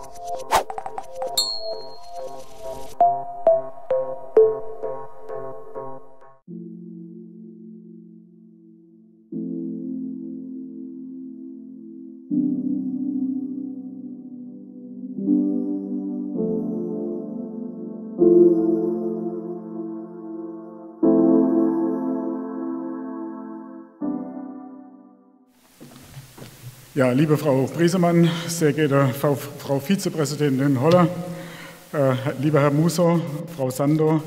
Thank you. Ja, liebe Frau Briesemann, sehr geehrte Frau, Frau Vizepräsidentin Holler, äh, lieber Herr Muso, Frau Sando,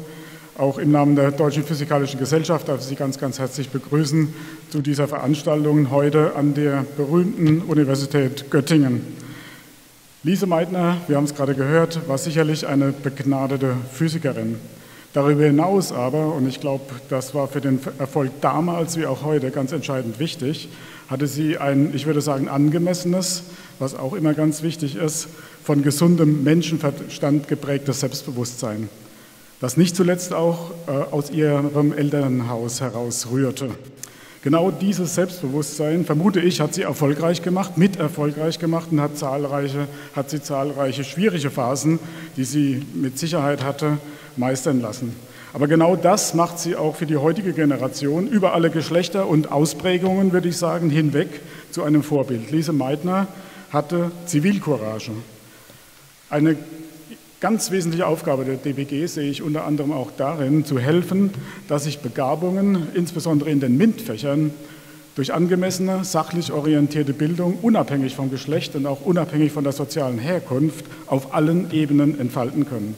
auch im Namen der Deutschen Physikalischen Gesellschaft darf ich Sie ganz, ganz herzlich begrüßen zu dieser Veranstaltung heute an der berühmten Universität Göttingen. Lise Meitner, wir haben es gerade gehört, war sicherlich eine begnadete Physikerin. Darüber hinaus aber, und ich glaube, das war für den Erfolg damals wie auch heute ganz entscheidend wichtig, hatte sie ein, ich würde sagen, angemessenes, was auch immer ganz wichtig ist, von gesundem Menschenverstand geprägtes Selbstbewusstsein, das nicht zuletzt auch äh, aus ihrem Elternhaus heraus rührte. Genau dieses Selbstbewusstsein, vermute ich, hat sie erfolgreich gemacht, mit erfolgreich gemacht und hat, zahlreiche, hat sie zahlreiche schwierige Phasen, die sie mit Sicherheit hatte, meistern lassen. Aber genau das macht sie auch für die heutige Generation über alle Geschlechter und Ausprägungen, würde ich sagen, hinweg zu einem Vorbild. Lise Meitner hatte Zivilcourage. Eine ganz wesentliche Aufgabe der DBG sehe ich unter anderem auch darin, zu helfen, dass sich Begabungen, insbesondere in den MINT-Fächern, durch angemessene, sachlich orientierte Bildung, unabhängig vom Geschlecht und auch unabhängig von der sozialen Herkunft, auf allen Ebenen entfalten können.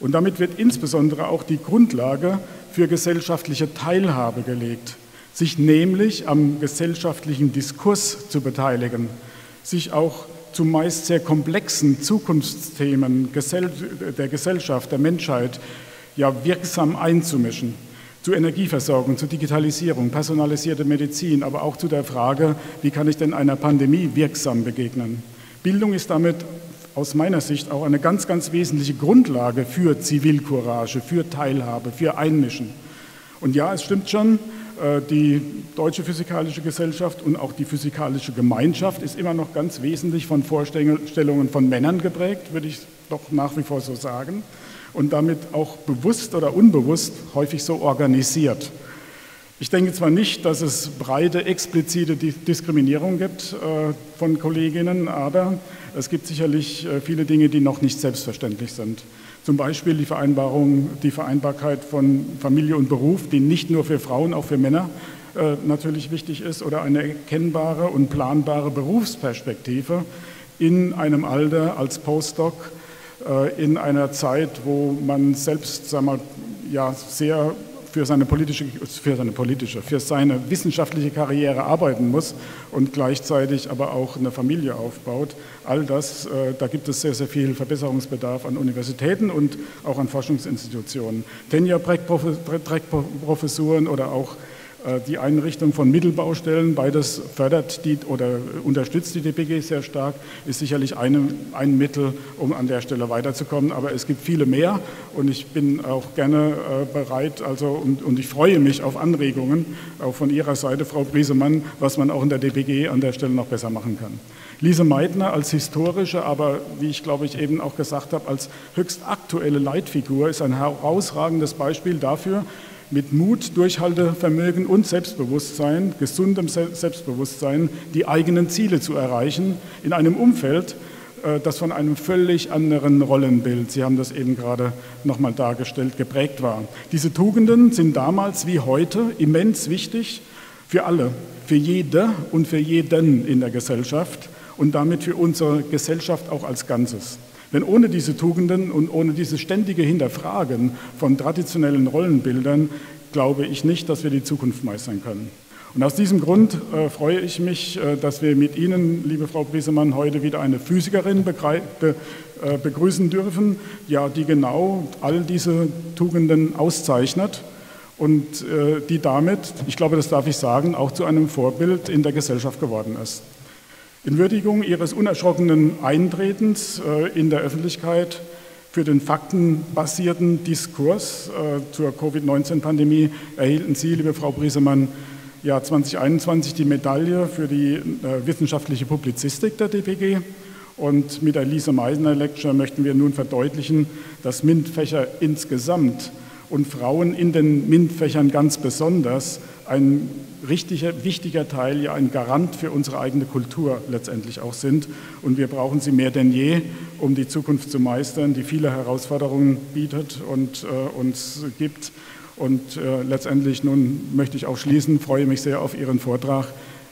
Und damit wird insbesondere auch die Grundlage für gesellschaftliche Teilhabe gelegt, sich nämlich am gesellschaftlichen Diskurs zu beteiligen, sich auch zu meist sehr komplexen Zukunftsthemen der Gesellschaft, der Menschheit ja wirksam einzumischen. Zu Energieversorgung, zu Digitalisierung, personalisierte Medizin, aber auch zu der Frage, wie kann ich denn einer Pandemie wirksam begegnen. Bildung ist damit aus meiner Sicht auch eine ganz, ganz wesentliche Grundlage für Zivilcourage, für Teilhabe, für Einmischen. Und ja, es stimmt schon, äh, die Deutsche Physikalische Gesellschaft und auch die Physikalische Gemeinschaft ist immer noch ganz wesentlich von Vorstellungen von Männern geprägt, würde ich doch nach wie vor so sagen, und damit auch bewusst oder unbewusst häufig so organisiert. Ich denke zwar nicht, dass es breite, explizite Diskriminierung gibt äh, von Kolleginnen, aber es gibt sicherlich äh, viele Dinge, die noch nicht selbstverständlich sind. Zum Beispiel die Vereinbarung, die Vereinbarkeit von Familie und Beruf, die nicht nur für Frauen, auch für Männer äh, natürlich wichtig ist, oder eine erkennbare und planbare Berufsperspektive in einem Alter als Postdoc, in einer Zeit, wo man selbst, sagen wir, ja, sehr für seine politische, für seine politische, für seine wissenschaftliche Karriere arbeiten muss und gleichzeitig aber auch eine Familie aufbaut. All das, äh, da gibt es sehr, sehr viel Verbesserungsbedarf an Universitäten und auch an Forschungsinstitutionen. Tenure-Track-Professuren oder auch die Einrichtung von Mittelbaustellen, beides fördert die oder unterstützt die DPG sehr stark, ist sicherlich eine, ein Mittel, um an der Stelle weiterzukommen. Aber es gibt viele mehr und ich bin auch gerne äh, bereit, also und, und ich freue mich auf Anregungen auch von Ihrer Seite, Frau Briesemann, was man auch in der DPG an der Stelle noch besser machen kann. Lise Meitner als historische, aber wie ich glaube ich eben auch gesagt habe, als höchst aktuelle Leitfigur ist ein herausragendes Beispiel dafür, mit Mut, Durchhaltevermögen und Selbstbewusstsein, gesundem Selbstbewusstsein, die eigenen Ziele zu erreichen in einem Umfeld, äh, das von einem völlig anderen Rollenbild, Sie haben das eben gerade nochmal dargestellt, geprägt war. Diese Tugenden sind damals wie heute immens wichtig für alle, für jede und für jeden in der Gesellschaft und damit für unsere Gesellschaft auch als Ganzes. Denn ohne diese Tugenden und ohne dieses ständige Hinterfragen von traditionellen Rollenbildern glaube ich nicht, dass wir die Zukunft meistern können. Und aus diesem Grund äh, freue ich mich, äh, dass wir mit Ihnen, liebe Frau Briesemann, heute wieder eine Physikerin be äh, begrüßen dürfen, ja, die genau all diese Tugenden auszeichnet und äh, die damit, ich glaube, das darf ich sagen, auch zu einem Vorbild in der Gesellschaft geworden ist. In Würdigung Ihres unerschrockenen Eintretens äh, in der Öffentlichkeit für den faktenbasierten Diskurs äh, zur Covid-19-Pandemie erhielten Sie, liebe Frau Briesemann, ja 2021 die Medaille für die äh, wissenschaftliche Publizistik der DPG Und mit der Lise Meisner Lecture möchten wir nun verdeutlichen, dass MINT-Fächer insgesamt und Frauen in den MINT-Fächern ganz besonders ein richtiger, wichtiger Teil, ja ein Garant für unsere eigene Kultur letztendlich auch sind. Und wir brauchen sie mehr denn je, um die Zukunft zu meistern, die viele Herausforderungen bietet und äh, uns gibt. Und äh, letztendlich nun möchte ich auch schließen, freue mich sehr auf Ihren Vortrag.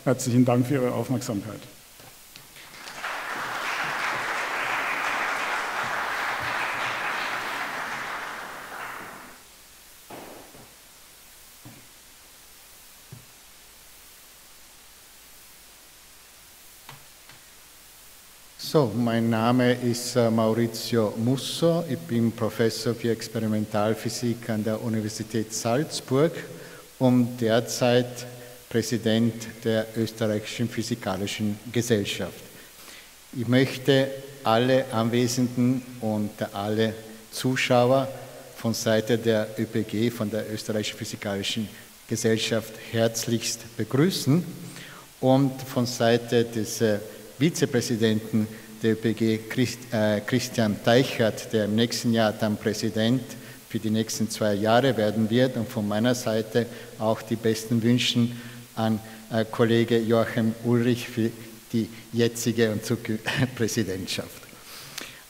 Herzlichen Dank für Ihre Aufmerksamkeit. So, mein Name ist äh, Maurizio Musso. Ich bin Professor für Experimentalphysik an der Universität Salzburg und derzeit Präsident der österreichischen Physikalischen Gesellschaft. Ich möchte alle Anwesenden und alle Zuschauer von Seite der ÖPG, von der österreichischen Physikalischen Gesellschaft, herzlichst begrüßen und von Seite des äh, Vizepräsidenten der ÖPG äh, Christian Teichert, der im nächsten Jahr dann Präsident für die nächsten zwei Jahre werden wird und von meiner Seite auch die besten Wünschen an äh, Kollege Joachim Ulrich für die jetzige und zukünftige Präsidentschaft.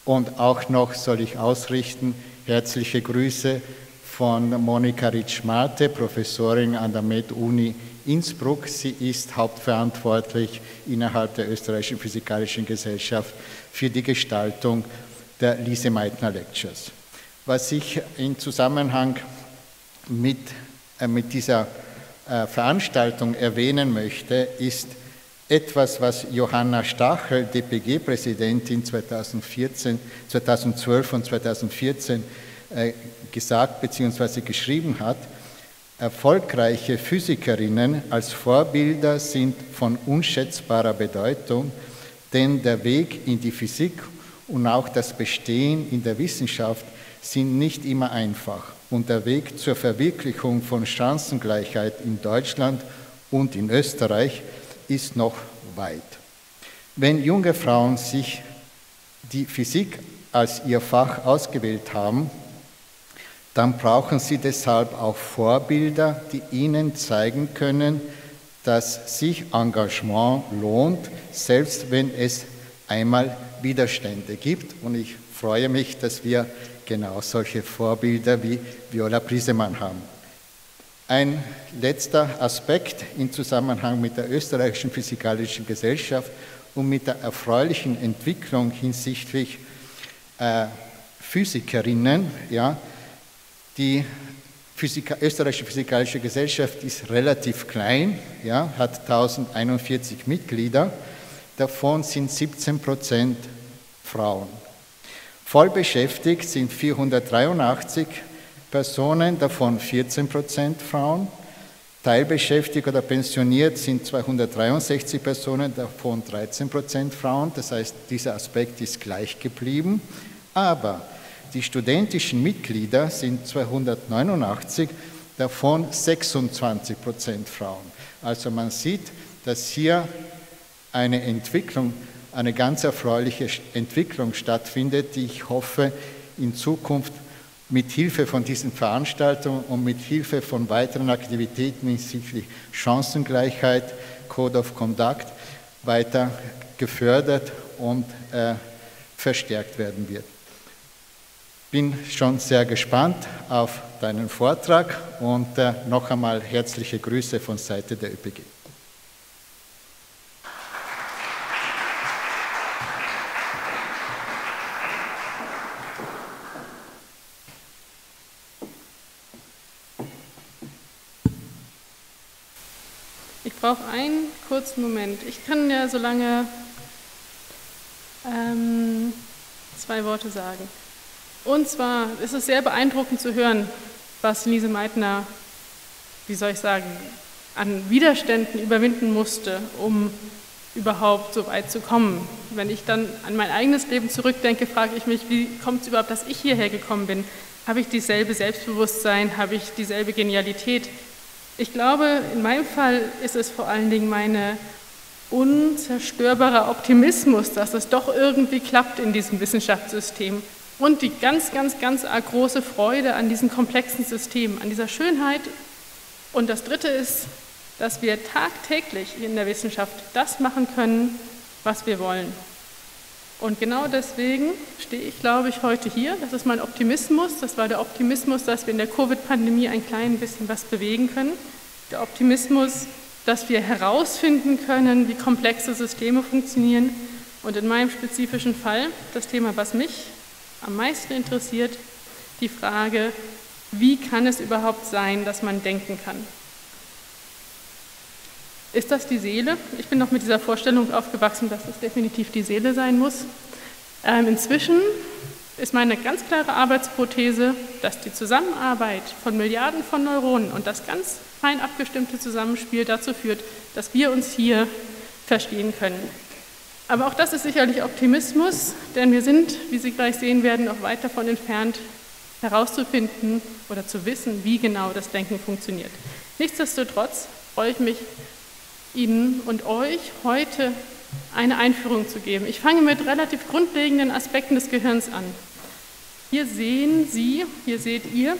Und auch noch soll ich ausrichten herzliche Grüße von Monika Ritsch-Marte, Professorin an der Med-Uni Innsbruck. Sie ist hauptverantwortlich innerhalb der österreichischen Physikalischen Gesellschaft für die Gestaltung der Lise Meitner Lectures. Was ich im Zusammenhang mit, äh, mit dieser äh, Veranstaltung erwähnen möchte, ist etwas, was Johanna Stachel, DPG-Präsidentin 2014, 2012 und 2014 äh, gesagt bzw. geschrieben hat. Erfolgreiche Physikerinnen als Vorbilder sind von unschätzbarer Bedeutung, denn der Weg in die Physik und auch das Bestehen in der Wissenschaft sind nicht immer einfach und der Weg zur Verwirklichung von Chancengleichheit in Deutschland und in Österreich ist noch weit. Wenn junge Frauen sich die Physik als ihr Fach ausgewählt haben, dann brauchen sie deshalb auch Vorbilder, die ihnen zeigen können, dass sich Engagement lohnt, selbst wenn es einmal Widerstände gibt. Und ich freue mich, dass wir genau solche Vorbilder wie Viola Prisemann haben. Ein letzter Aspekt im Zusammenhang mit der österreichischen Physikalischen Gesellschaft und mit der erfreulichen Entwicklung hinsichtlich äh, Physikerinnen, ja, die Physika, österreichische Physikalische Gesellschaft ist relativ klein, ja, hat 1041 Mitglieder, davon sind 17 Prozent Frauen. Voll beschäftigt sind 483 Personen, davon 14 Prozent Frauen. Teilbeschäftigt oder pensioniert sind 263 Personen, davon 13 Prozent Frauen. Das heißt, dieser Aspekt ist gleich geblieben. Aber die studentischen Mitglieder sind 289, davon 26 Prozent Frauen. Also man sieht, dass hier eine Entwicklung, eine ganz erfreuliche Entwicklung stattfindet, die ich hoffe in Zukunft mit Hilfe von diesen Veranstaltungen und mit Hilfe von weiteren Aktivitäten hinsichtlich Chancengleichheit, Code of Conduct weiter gefördert und äh, verstärkt werden wird bin schon sehr gespannt auf deinen Vortrag und äh, noch einmal herzliche Grüße von Seite der ÖPG. Ich brauche einen kurzen Moment. Ich kann ja so lange ähm, zwei Worte sagen. Und zwar ist es sehr beeindruckend zu hören, was Lise Meitner, wie soll ich sagen, an Widerständen überwinden musste, um überhaupt so weit zu kommen. Wenn ich dann an mein eigenes Leben zurückdenke, frage ich mich, wie kommt es überhaupt, dass ich hierher gekommen bin? Habe ich dieselbe Selbstbewusstsein? Habe ich dieselbe Genialität? Ich glaube, in meinem Fall ist es vor allen Dingen meine unzerstörbarer Optimismus, dass es doch irgendwie klappt in diesem Wissenschaftssystem und die ganz, ganz, ganz große Freude an diesem komplexen System, an dieser Schönheit. Und das Dritte ist, dass wir tagtäglich in der Wissenschaft das machen können, was wir wollen. Und genau deswegen stehe ich, glaube ich, heute hier. Das ist mein Optimismus. Das war der Optimismus, dass wir in der Covid-Pandemie ein klein bisschen was bewegen können. Der Optimismus, dass wir herausfinden können, wie komplexe Systeme funktionieren. Und in meinem spezifischen Fall das Thema, was mich am meisten interessiert, die Frage, wie kann es überhaupt sein, dass man denken kann? Ist das die Seele? Ich bin noch mit dieser Vorstellung aufgewachsen, dass es definitiv die Seele sein muss. Ähm, inzwischen ist meine ganz klare Arbeitsprothese, dass die Zusammenarbeit von Milliarden von Neuronen und das ganz fein abgestimmte Zusammenspiel dazu führt, dass wir uns hier verstehen können. Aber auch das ist sicherlich Optimismus, denn wir sind, wie Sie gleich sehen werden, noch weit davon entfernt, herauszufinden oder zu wissen, wie genau das Denken funktioniert. Nichtsdestotrotz freue ich mich Ihnen und euch heute eine Einführung zu geben. Ich fange mit relativ grundlegenden Aspekten des Gehirns an. Hier sehen Sie, hier seht ihr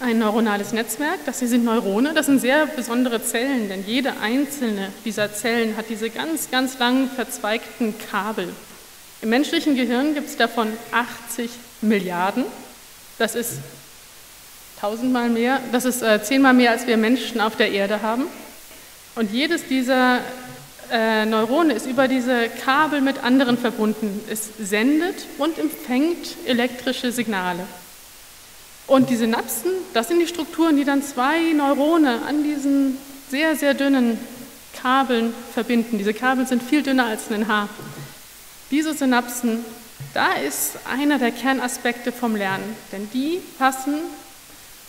ein neuronales Netzwerk. Das hier sind Neurone, das sind sehr besondere Zellen, denn jede einzelne dieser Zellen hat diese ganz, ganz langen verzweigten Kabel. Im menschlichen Gehirn gibt es davon 80 Milliarden. Das ist tausendmal mehr, das ist äh, zehnmal mehr, als wir Menschen auf der Erde haben. Und jedes dieser äh, Neurone ist über diese Kabel mit anderen verbunden. Es sendet und empfängt elektrische Signale. Und die Synapsen, das sind die Strukturen, die dann zwei Neurone an diesen sehr, sehr dünnen Kabeln verbinden. Diese Kabel sind viel dünner als ein Haar. Diese Synapsen, da ist einer der Kernaspekte vom Lernen, denn die passen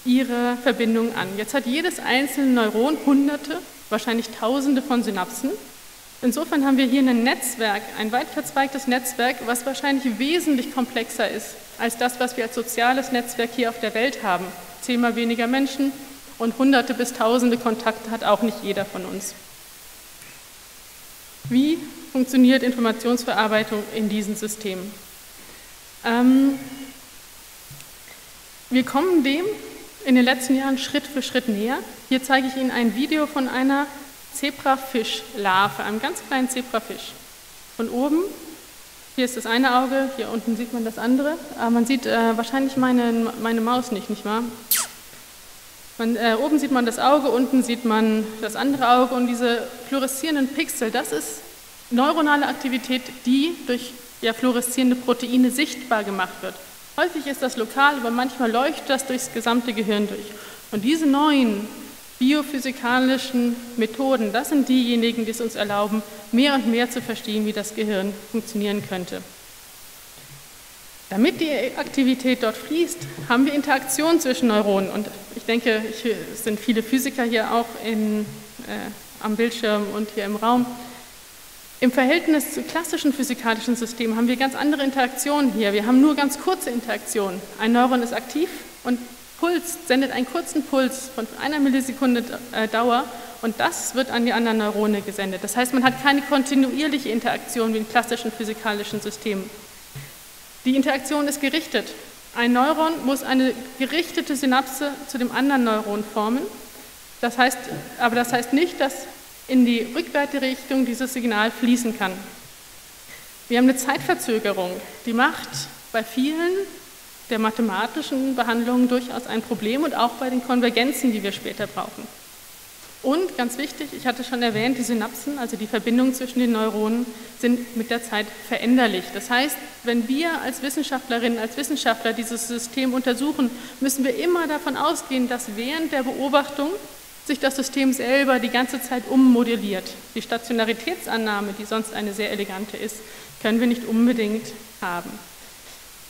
ihre Verbindung an. Jetzt hat jedes einzelne Neuron hunderte wahrscheinlich Tausende von Synapsen. Insofern haben wir hier ein Netzwerk, ein weit verzweigtes Netzwerk, was wahrscheinlich wesentlich komplexer ist als das, was wir als soziales Netzwerk hier auf der Welt haben. Zehnmal weniger Menschen und Hunderte bis Tausende Kontakte hat auch nicht jeder von uns. Wie funktioniert Informationsverarbeitung in diesen Systemen? Ähm, wir kommen dem in den letzten Jahren Schritt für Schritt näher. Hier zeige ich Ihnen ein Video von einer Zebrafischlarve, einem ganz kleinen Zebrafisch. Von oben, hier ist das eine Auge, hier unten sieht man das andere, aber man sieht äh, wahrscheinlich meine, meine Maus nicht, nicht wahr? Man, äh, oben sieht man das Auge, unten sieht man das andere Auge und diese fluoreszierenden Pixel, das ist neuronale Aktivität, die durch ja, fluoreszierende Proteine sichtbar gemacht wird. Häufig ist das lokal, aber manchmal leuchtet das durchs gesamte Gehirn durch. Und diese neuen biophysikalischen Methoden, das sind diejenigen, die es uns erlauben, mehr und mehr zu verstehen, wie das Gehirn funktionieren könnte. Damit die Aktivität dort fließt, haben wir Interaktion zwischen Neuronen. Und ich denke, es sind viele Physiker hier auch in, äh, am Bildschirm und hier im Raum. Im Verhältnis zu klassischen physikalischen Systemen haben wir ganz andere Interaktionen hier. Wir haben nur ganz kurze Interaktionen. Ein Neuron ist aktiv und Puls sendet einen kurzen Puls von einer Millisekunde äh, Dauer und das wird an die anderen Neurone gesendet. Das heißt, man hat keine kontinuierliche Interaktion wie in klassischen physikalischen Systemen. Die Interaktion ist gerichtet. Ein Neuron muss eine gerichtete Synapse zu dem anderen Neuron formen. Das heißt, aber das heißt nicht, dass in die rückwärtige Richtung dieses Signal fließen kann. Wir haben eine Zeitverzögerung, die macht bei vielen der mathematischen Behandlungen durchaus ein Problem und auch bei den Konvergenzen, die wir später brauchen. Und ganz wichtig, ich hatte schon erwähnt, die Synapsen, also die Verbindungen zwischen den Neuronen, sind mit der Zeit veränderlich. Das heißt, wenn wir als Wissenschaftlerinnen, als Wissenschaftler dieses System untersuchen, müssen wir immer davon ausgehen, dass während der Beobachtung sich das System selber die ganze Zeit ummodelliert. Die Stationaritätsannahme, die sonst eine sehr elegante ist, können wir nicht unbedingt haben.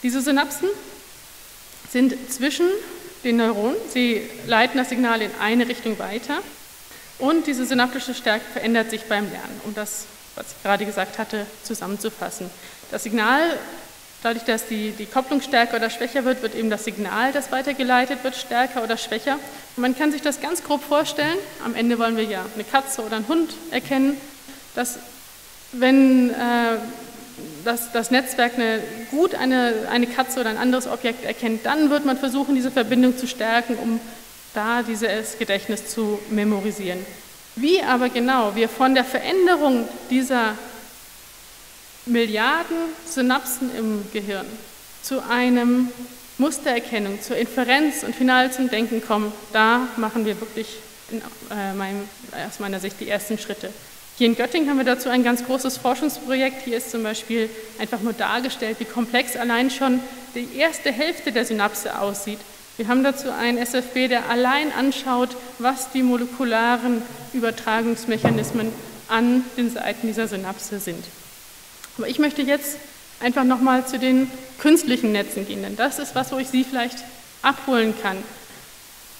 Diese Synapsen sind zwischen den Neuronen, sie leiten das Signal in eine Richtung weiter und diese synaptische Stärke verändert sich beim Lernen, um das, was ich gerade gesagt hatte, zusammenzufassen. Das Signal Dadurch, dass die, die Kopplung stärker oder schwächer wird, wird eben das Signal, das weitergeleitet wird, stärker oder schwächer. Und man kann sich das ganz grob vorstellen. Am Ende wollen wir ja eine Katze oder einen Hund erkennen. dass wenn äh, das, das Netzwerk eine, gut eine, eine Katze oder ein anderes Objekt erkennt, dann wird man versuchen, diese Verbindung zu stärken, um da dieses Gedächtnis zu memorisieren. Wie aber genau wir von der Veränderung dieser Milliarden Synapsen im Gehirn zu einem Mustererkennung, zur Inferenz und final zum Denken kommen, da machen wir wirklich in, äh, meinem, aus meiner Sicht die ersten Schritte. Hier in Göttingen haben wir dazu ein ganz großes Forschungsprojekt. Hier ist zum Beispiel einfach nur dargestellt, wie komplex allein schon die erste Hälfte der Synapse aussieht. Wir haben dazu einen SFB, der allein anschaut, was die molekularen Übertragungsmechanismen an den Seiten dieser Synapse sind. Aber ich möchte jetzt einfach nochmal zu den künstlichen Netzen gehen, denn das ist was, wo ich Sie vielleicht abholen kann.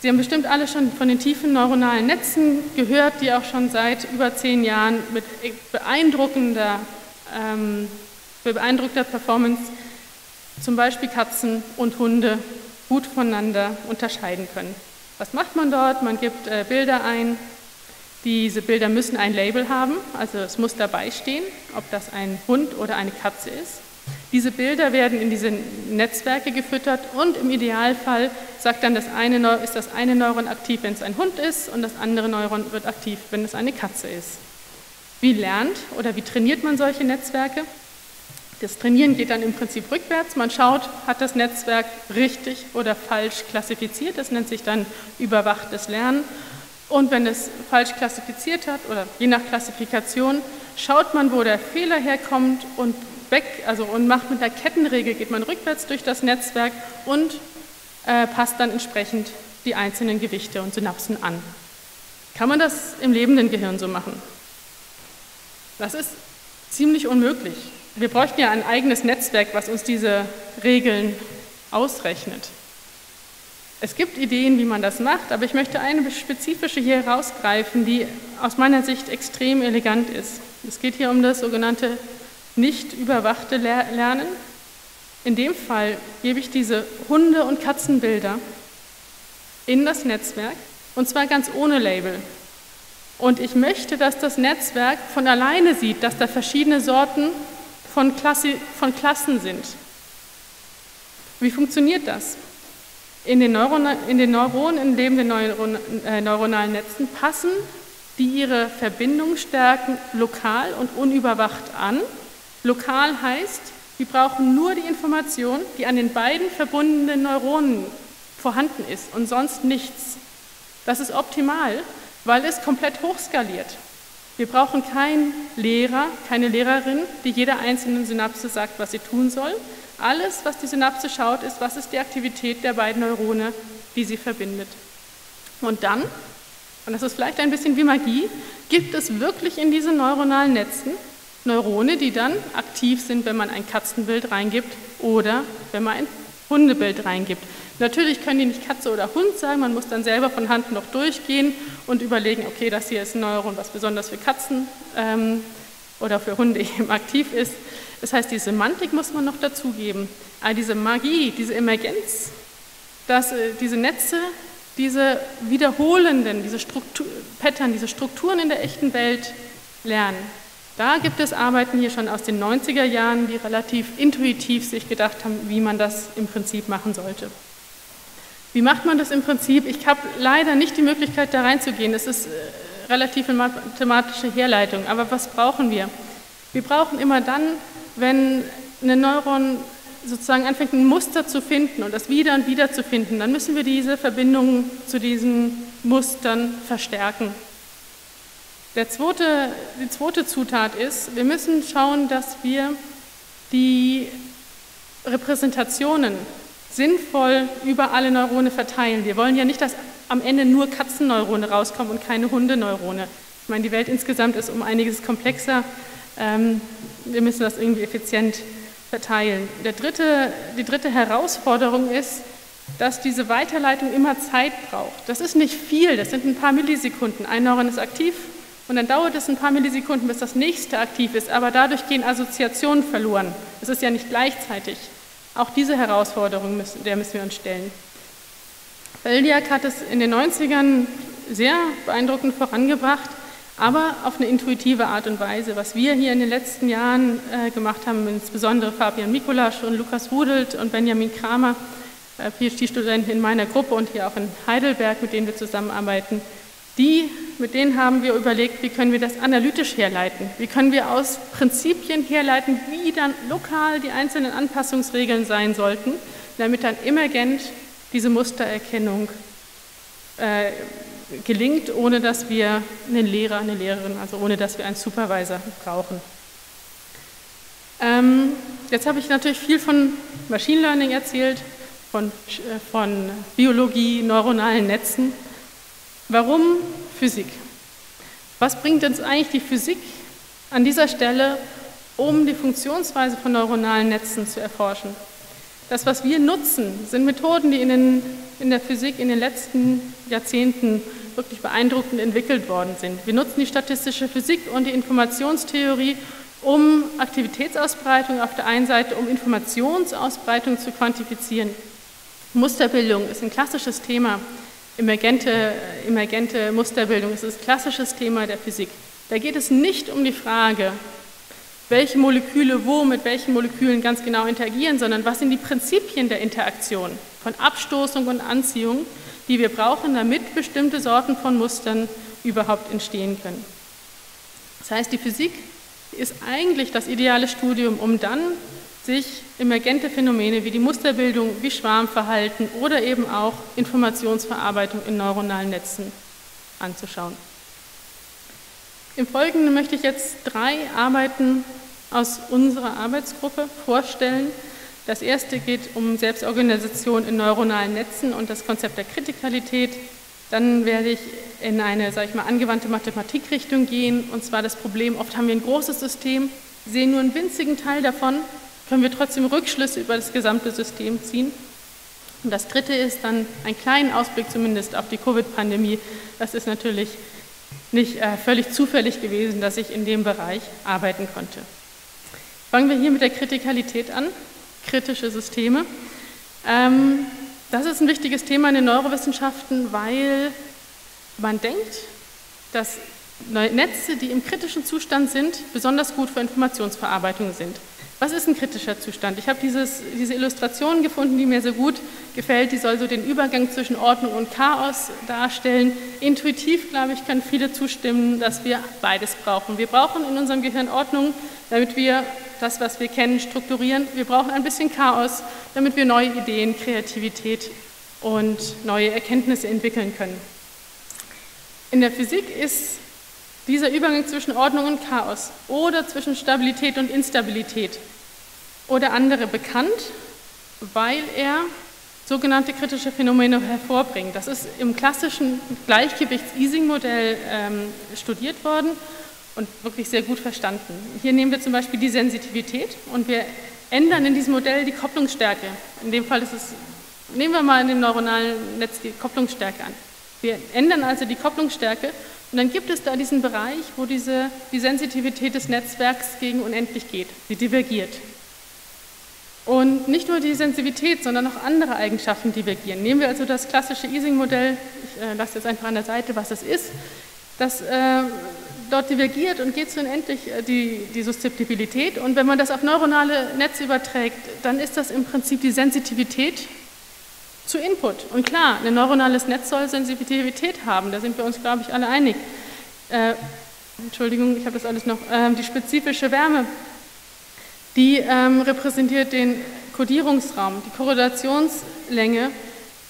Sie haben bestimmt alle schon von den tiefen neuronalen Netzen gehört, die auch schon seit über zehn Jahren mit beeindruckender, ähm, beeindruckter Performance zum Beispiel Katzen und Hunde gut voneinander unterscheiden können. Was macht man dort? Man gibt äh, Bilder ein. Diese Bilder müssen ein Label haben, also es muss dabei stehen, ob das ein Hund oder eine Katze ist. Diese Bilder werden in diese Netzwerke gefüttert und im Idealfall sagt dann das eine, ist das eine Neuron aktiv, wenn es ein Hund ist und das andere Neuron wird aktiv, wenn es eine Katze ist. Wie lernt oder wie trainiert man solche Netzwerke? Das Trainieren geht dann im Prinzip rückwärts. Man schaut, hat das Netzwerk richtig oder falsch klassifiziert. Das nennt sich dann überwachtes Lernen. Und wenn es falsch klassifiziert hat oder je nach Klassifikation, schaut man, wo der Fehler herkommt und weg, also und macht mit der Kettenregel, geht man rückwärts durch das Netzwerk und äh, passt dann entsprechend die einzelnen Gewichte und Synapsen an. Kann man das im lebenden Gehirn so machen? Das ist ziemlich unmöglich. Wir bräuchten ja ein eigenes Netzwerk, was uns diese Regeln ausrechnet. Es gibt Ideen, wie man das macht, aber ich möchte eine spezifische hier herausgreifen, die aus meiner Sicht extrem elegant ist. Es geht hier um das sogenannte nicht überwachte Lernen. In dem Fall gebe ich diese Hunde- und Katzenbilder in das Netzwerk und zwar ganz ohne Label. Und ich möchte, dass das Netzwerk von alleine sieht, dass da verschiedene Sorten von, Klasse, von Klassen sind. Wie funktioniert das? In den, Neuron, in den Neuronen, in lebenden Neuron, äh, neuronalen Netzen passen die ihre Verbindung stärken lokal und unüberwacht an Lokal heißt, wir brauchen nur die Information, die an den beiden verbundenen Neuronen vorhanden ist und sonst nichts. Das ist optimal, weil es komplett hochskaliert. Wir brauchen keinen Lehrer, keine Lehrerin, die jeder einzelnen Synapse sagt, was sie tun soll. Alles, was die Synapse schaut, ist, was ist die Aktivität der beiden Neurone, die sie verbindet. Und dann, und das ist vielleicht ein bisschen wie Magie, gibt es wirklich in diesen neuronalen Netzen Neurone, die dann aktiv sind, wenn man ein Katzenbild reingibt oder wenn man ein Hundebild reingibt. Natürlich können die nicht Katze oder Hund sein, man muss dann selber von Hand noch durchgehen und überlegen, okay, das hier ist ein Neuron, was besonders für Katzen ähm, oder für Hunde eben aktiv ist. Das heißt, die Semantik muss man noch dazugeben. Aber diese Magie, diese Emergenz, dass äh, diese Netze, diese wiederholenden, diese Struktur, Pattern, diese Strukturen in der echten Welt lernen, da gibt es Arbeiten hier schon aus den 90er Jahren, die relativ intuitiv sich gedacht haben, wie man das im Prinzip machen sollte. Wie macht man das im Prinzip? Ich habe leider nicht die Möglichkeit, da reinzugehen. Es ist äh, relativ eine mathematische Herleitung. Aber was brauchen wir? Wir brauchen immer dann, wenn ein Neuron sozusagen anfängt, ein Muster zu finden und das wieder und wieder zu finden, dann müssen wir diese Verbindungen zu diesen Mustern verstärken. Der zweite, die zweite Zutat ist, wir müssen schauen, dass wir die Repräsentationen sinnvoll über alle Neurone verteilen. Wir wollen ja nicht, dass am Ende nur Katzenneurone rauskommen und keine Hundeneurone. Ich meine, die Welt insgesamt ist um einiges komplexer. Ähm, wir müssen das irgendwie effizient verteilen. Dritte, die dritte Herausforderung ist, dass diese Weiterleitung immer Zeit braucht. Das ist nicht viel, das sind ein paar Millisekunden. Ein Neuron ist aktiv, und dann dauert es ein paar Millisekunden, bis das nächste aktiv ist, aber dadurch gehen Assoziationen verloren. Es ist ja nicht gleichzeitig. Auch diese Herausforderung müssen, der müssen wir uns stellen. Beldiak hat es in den 90ern sehr beeindruckend vorangebracht, aber auf eine intuitive Art und Weise. Was wir hier in den letzten Jahren äh, gemacht haben, insbesondere Fabian Mikulasch und Lukas Rudelt und Benjamin Kramer, äh, PhD-Studenten in meiner Gruppe und hier auch in Heidelberg, mit denen wir zusammenarbeiten, die, mit denen haben wir überlegt, wie können wir das analytisch herleiten? Wie können wir aus Prinzipien herleiten, wie dann lokal die einzelnen Anpassungsregeln sein sollten, damit dann emergent diese Mustererkennung äh, gelingt, ohne dass wir einen Lehrer, eine Lehrerin, also ohne dass wir einen Supervisor brauchen. Ähm, jetzt habe ich natürlich viel von Machine Learning erzählt, von, äh, von Biologie, neuronalen Netzen. Warum Physik? Was bringt uns eigentlich die Physik an dieser Stelle, um die Funktionsweise von neuronalen Netzen zu erforschen? Das, was wir nutzen, sind Methoden, die in, den, in der Physik in den letzten Jahrzehnten wirklich beeindruckend entwickelt worden sind. Wir nutzen die statistische Physik und die Informationstheorie, um Aktivitätsausbreitung auf der einen Seite, um Informationsausbreitung zu quantifizieren. Musterbildung ist ein klassisches Thema. Emergente, emergente Musterbildung ist ein klassisches Thema der Physik. Da geht es nicht um die Frage, welche Moleküle wo mit welchen Molekülen ganz genau interagieren, sondern was sind die Prinzipien der Interaktion von Abstoßung und Anziehung, die wir brauchen, damit bestimmte Sorten von Mustern überhaupt entstehen können. Das heißt, die Physik ist eigentlich das ideale Studium, um dann sich emergente Phänomene wie die Musterbildung, wie Schwarmverhalten oder eben auch Informationsverarbeitung in neuronalen Netzen anzuschauen. Im Folgenden möchte ich jetzt drei Arbeiten aus unserer Arbeitsgruppe vorstellen. Das erste geht um Selbstorganisation in neuronalen Netzen und das Konzept der Kritikalität. Dann werde ich in eine, sage ich mal, angewandte Mathematikrichtung gehen, und zwar das Problem, oft haben wir ein großes System, sehen nur einen winzigen Teil davon, können wir trotzdem Rückschlüsse über das gesamte System ziehen. Und das dritte ist dann ein kleiner Ausblick zumindest auf die Covid-Pandemie. Das ist natürlich nicht äh, völlig zufällig gewesen, dass ich in dem Bereich arbeiten konnte. Fangen wir hier mit der Kritikalität an, kritische Systeme. Ähm, das ist ein wichtiges Thema in den Neurowissenschaften, weil man denkt, dass Netze, die im kritischen Zustand sind, besonders gut für Informationsverarbeitung sind. Was ist ein kritischer Zustand? Ich habe diese Illustration gefunden, die mir so gut gefällt. Die soll so den Übergang zwischen Ordnung und Chaos darstellen. Intuitiv, glaube ich, können viele zustimmen, dass wir beides brauchen. Wir brauchen in unserem Gehirn Ordnung, damit wir das, was wir kennen, strukturieren. Wir brauchen ein bisschen Chaos, damit wir neue Ideen, Kreativität und neue Erkenntnisse entwickeln können. In der Physik ist dieser Übergang zwischen Ordnung und Chaos oder zwischen Stabilität und Instabilität oder andere bekannt, weil er sogenannte kritische Phänomene hervorbringt. Das ist im klassischen Gleichgewichts-Easing-Modell ähm, studiert worden und wirklich sehr gut verstanden. Hier nehmen wir zum Beispiel die Sensitivität und wir ändern in diesem Modell die Kopplungsstärke. In dem Fall ist es, nehmen wir mal in dem neuronalen Netz die Kopplungsstärke an. Wir ändern also die Kopplungsstärke und dann gibt es da diesen Bereich, wo diese, die Sensitivität des Netzwerks gegen unendlich geht. Sie divergiert. Und nicht nur die Sensitivität, sondern auch andere Eigenschaften divergieren. Nehmen wir also das klassische Easing-Modell, ich äh, lasse jetzt einfach an der Seite, was es ist. Das äh, dort divergiert und geht zu unendlich äh, die, die Suszeptibilität. Und wenn man das auf neuronale Netze überträgt, dann ist das im Prinzip die Sensitivität zu Input. Und klar, ein neuronales Netz soll Sensitivität haben, da sind wir uns, glaube ich, alle einig. Äh, Entschuldigung, ich habe das alles noch. Äh, die spezifische Wärme, die ähm, repräsentiert den Kodierungsraum. Die Korrelationslänge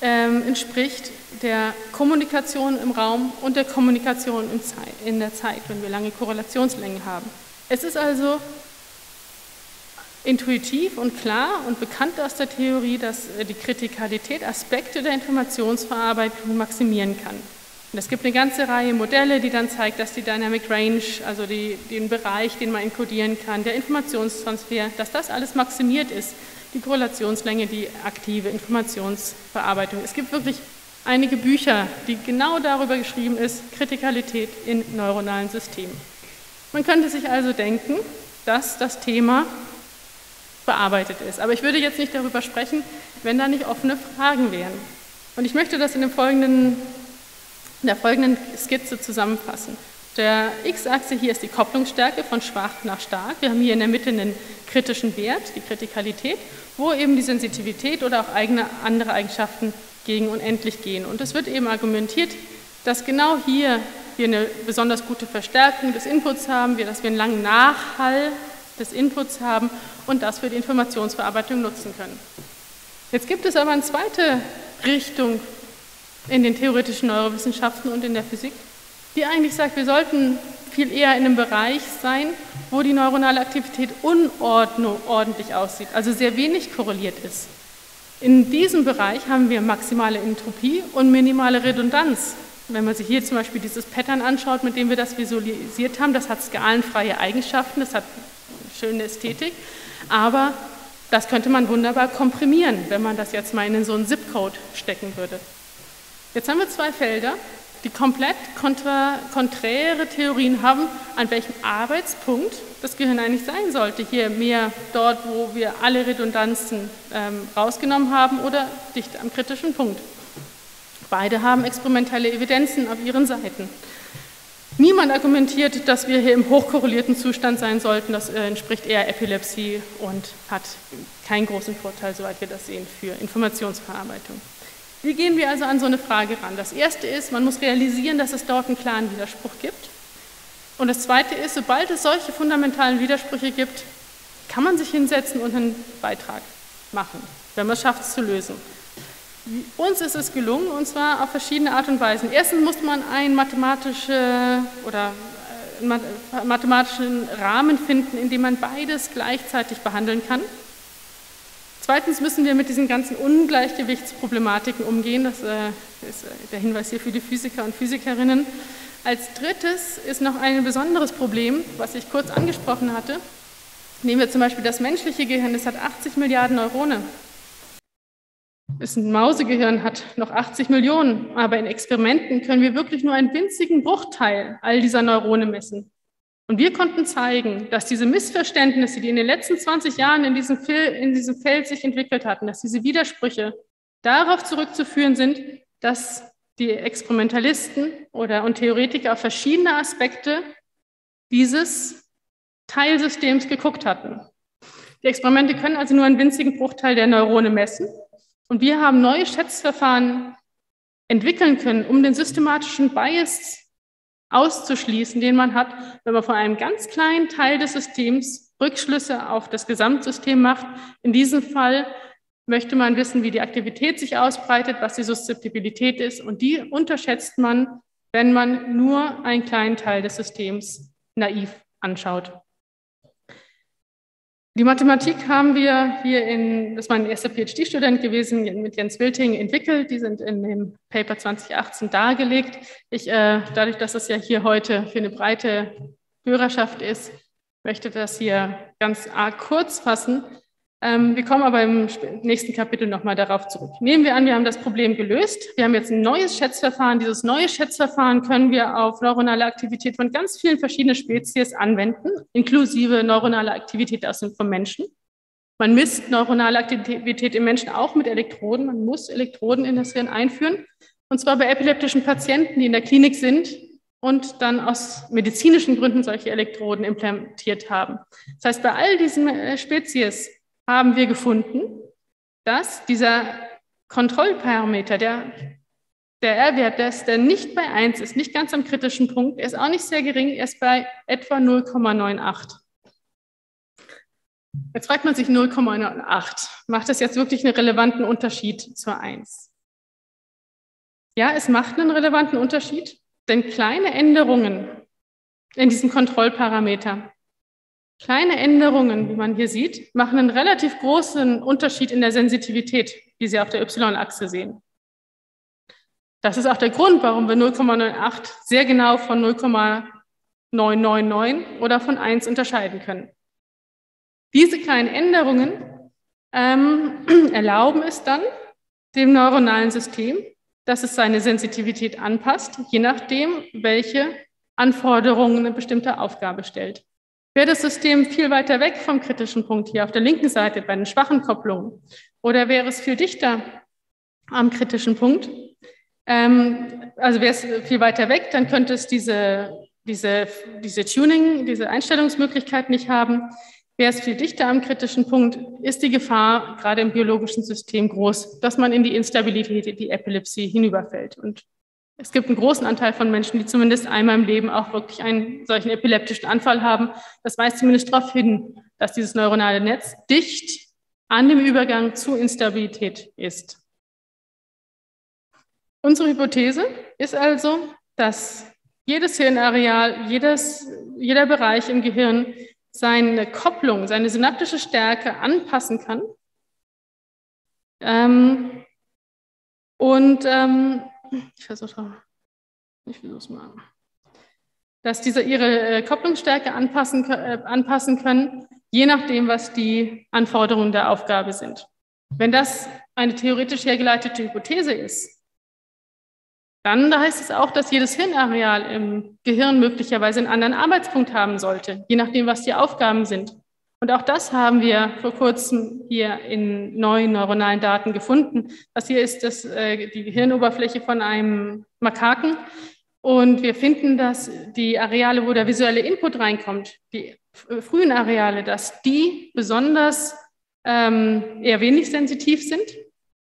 ähm, entspricht der Kommunikation im Raum und der Kommunikation in der Zeit, wenn wir lange Korrelationslängen haben. Es ist also intuitiv und klar und bekannt aus der Theorie, dass äh, die Kritikalität Aspekte der Informationsverarbeitung maximieren kann. Und es gibt eine ganze Reihe Modelle, die dann zeigt, dass die Dynamic Range, also die, den Bereich, den man encodieren kann, der Informationstransfer, dass das alles maximiert ist. Die Korrelationslänge, die aktive Informationsverarbeitung. Es gibt wirklich einige Bücher, die genau darüber geschrieben ist, Kritikalität in neuronalen Systemen. Man könnte sich also denken, dass das Thema bearbeitet ist. Aber ich würde jetzt nicht darüber sprechen, wenn da nicht offene Fragen wären. Und ich möchte das in, folgenden, in der folgenden Skizze zusammenfassen. Der X-Achse hier ist die Kopplungsstärke von schwach nach stark. Wir haben hier in der Mitte einen kritischen Wert, die Kritikalität, wo eben die Sensitivität oder auch eigene andere Eigenschaften gegen unendlich gehen. Und es wird eben argumentiert, dass genau hier wir eine besonders gute Verstärkung des Inputs haben, dass wir einen langen Nachhall des Inputs haben und das für die Informationsverarbeitung nutzen können. Jetzt gibt es aber eine zweite Richtung in den theoretischen Neurowissenschaften und in der Physik, die eigentlich sagt, wir sollten viel eher in einem Bereich sein, wo die neuronale Aktivität unordentlich aussieht, also sehr wenig korreliert ist. In diesem Bereich haben wir maximale Entropie und minimale Redundanz. Wenn man sich hier zum Beispiel dieses Pattern anschaut, mit dem wir das visualisiert haben, das hat skalenfreie Eigenschaften, das hat schöne Ästhetik, aber das könnte man wunderbar komprimieren, wenn man das jetzt mal in so einen ZIP-Code stecken würde. Jetzt haben wir zwei Felder, die komplett kontra, konträre Theorien haben, an welchem Arbeitspunkt das Gehirn eigentlich sein sollte. Hier mehr dort, wo wir alle Redundanzen ähm, rausgenommen haben oder dicht am kritischen Punkt. Beide haben experimentelle Evidenzen auf ihren Seiten. Niemand argumentiert, dass wir hier im hochkorrelierten Zustand sein sollten. Das äh, entspricht eher Epilepsie und hat keinen großen Vorteil, soweit wir das sehen, für Informationsverarbeitung. Wie gehen wir also an so eine Frage ran? Das erste ist, man muss realisieren, dass es dort einen klaren Widerspruch gibt. Und das zweite ist, sobald es solche fundamentalen Widersprüche gibt, kann man sich hinsetzen und einen Beitrag machen, wenn man es schafft, es zu lösen. Uns ist es gelungen, und zwar auf verschiedene Art und Weisen. Erstens muss man einen mathematische oder äh, mathematischen Rahmen finden, in dem man beides gleichzeitig behandeln kann. Zweitens müssen wir mit diesen ganzen Ungleichgewichtsproblematiken umgehen. Das äh, ist äh, der Hinweis hier für die Physiker und Physikerinnen. Als drittes ist noch ein besonderes Problem, was ich kurz angesprochen hatte. Nehmen wir zum Beispiel das menschliche Gehirn, das hat 80 Milliarden Neurone. Ein Mausegehirn hat noch 80 Millionen, aber in Experimenten können wir wirklich nur einen winzigen Bruchteil all dieser Neurone messen. Und wir konnten zeigen, dass diese Missverständnisse, die in den letzten 20 Jahren in diesem, in diesem Feld sich entwickelt hatten, dass diese Widersprüche darauf zurückzuführen sind, dass die Experimentalisten oder und Theoretiker auf verschiedene Aspekte dieses Teilsystems geguckt hatten. Die Experimente können also nur einen winzigen Bruchteil der Neurone messen. Und wir haben neue Schätzverfahren entwickeln können, um den systematischen Bias auszuschließen, den man hat, wenn man von einem ganz kleinen Teil des Systems Rückschlüsse auf das Gesamtsystem macht. In diesem Fall möchte man wissen, wie die Aktivität sich ausbreitet, was die Suszeptibilität ist. Und die unterschätzt man, wenn man nur einen kleinen Teil des Systems naiv anschaut. Die Mathematik haben wir hier in, das war ein erster PhD-Student gewesen, mit Jens Wilting entwickelt. Die sind in dem Paper 2018 dargelegt. Ich, äh, dadurch, dass es ja hier heute für eine breite Hörerschaft ist, möchte das hier ganz arg kurz fassen. Ähm, wir kommen aber im nächsten Kapitel nochmal darauf zurück. Nehmen wir an, wir haben das Problem gelöst. Wir haben jetzt ein neues Schätzverfahren. Dieses neue Schätzverfahren können wir auf neuronale Aktivität von ganz vielen verschiedenen Spezies anwenden, inklusive neuronale Aktivität aus dem, Menschen. Man misst neuronale Aktivität im Menschen auch mit Elektroden. Man muss Elektroden in das Hirn einführen. Und zwar bei epileptischen Patienten, die in der Klinik sind und dann aus medizinischen Gründen solche Elektroden implantiert haben. Das heißt, bei all diesen äh, Spezies haben wir gefunden, dass dieser Kontrollparameter, der, der R-Wert, der nicht bei 1 ist, nicht ganz am kritischen Punkt, er ist auch nicht sehr gering, er ist bei etwa 0,98. Jetzt fragt man sich 0,98. Macht das jetzt wirklich einen relevanten Unterschied zur 1? Ja, es macht einen relevanten Unterschied, denn kleine Änderungen in diesem Kontrollparameter Kleine Änderungen, wie man hier sieht, machen einen relativ großen Unterschied in der Sensitivität, wie Sie auf der Y-Achse sehen. Das ist auch der Grund, warum wir 0,98 sehr genau von 0,999 oder von 1 unterscheiden können. Diese kleinen Änderungen ähm, erlauben es dann dem neuronalen System, dass es seine Sensitivität anpasst, je nachdem, welche Anforderungen eine bestimmte Aufgabe stellt. Wäre das System viel weiter weg vom kritischen Punkt hier auf der linken Seite bei den schwachen Kopplungen oder wäre es viel dichter am kritischen Punkt? Ähm, also wäre es viel weiter weg, dann könnte es diese diese, diese Tuning, diese Einstellungsmöglichkeit nicht haben, wäre es viel dichter am kritischen Punkt, ist die Gefahr gerade im biologischen System groß, dass man in die Instabilität, die Epilepsie hinüberfällt. Und es gibt einen großen Anteil von Menschen, die zumindest einmal im Leben auch wirklich einen solchen epileptischen Anfall haben. Das weist zumindest darauf hin, dass dieses neuronale Netz dicht an dem Übergang zu Instabilität ist. Unsere Hypothese ist also, dass jedes Hirnareal, jedes, jeder Bereich im Gehirn seine Kopplung, seine synaptische Stärke anpassen kann. Ähm, und ähm, ich versuche ich versuche es mal, dass diese ihre äh, Kopplungsstärke anpassen, äh, anpassen können, je nachdem, was die Anforderungen der Aufgabe sind. Wenn das eine theoretisch hergeleitete Hypothese ist, dann heißt es auch, dass jedes Hirnareal im Gehirn möglicherweise einen anderen Arbeitspunkt haben sollte, je nachdem, was die Aufgaben sind. Und auch das haben wir vor kurzem hier in neuen neuronalen Daten gefunden. Das hier ist das, äh, die Gehirnoberfläche von einem Makaken. Und wir finden, dass die Areale, wo der visuelle Input reinkommt, die frühen Areale, dass die besonders ähm, eher wenig sensitiv sind.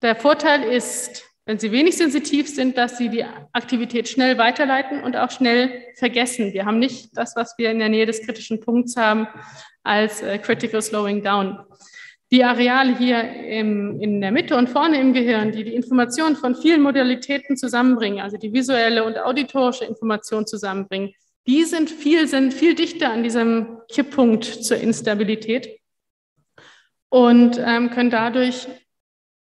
Der Vorteil ist, wenn sie wenig sensitiv sind, dass sie die Aktivität schnell weiterleiten und auch schnell vergessen. Wir haben nicht das, was wir in der Nähe des kritischen Punkts haben, als äh, Critical Slowing Down. Die Areale hier im, in der Mitte und vorne im Gehirn, die die Informationen von vielen Modalitäten zusammenbringen, also die visuelle und auditorische Information zusammenbringen, die sind viel, sind viel dichter an diesem Kipppunkt zur Instabilität und ähm, können dadurch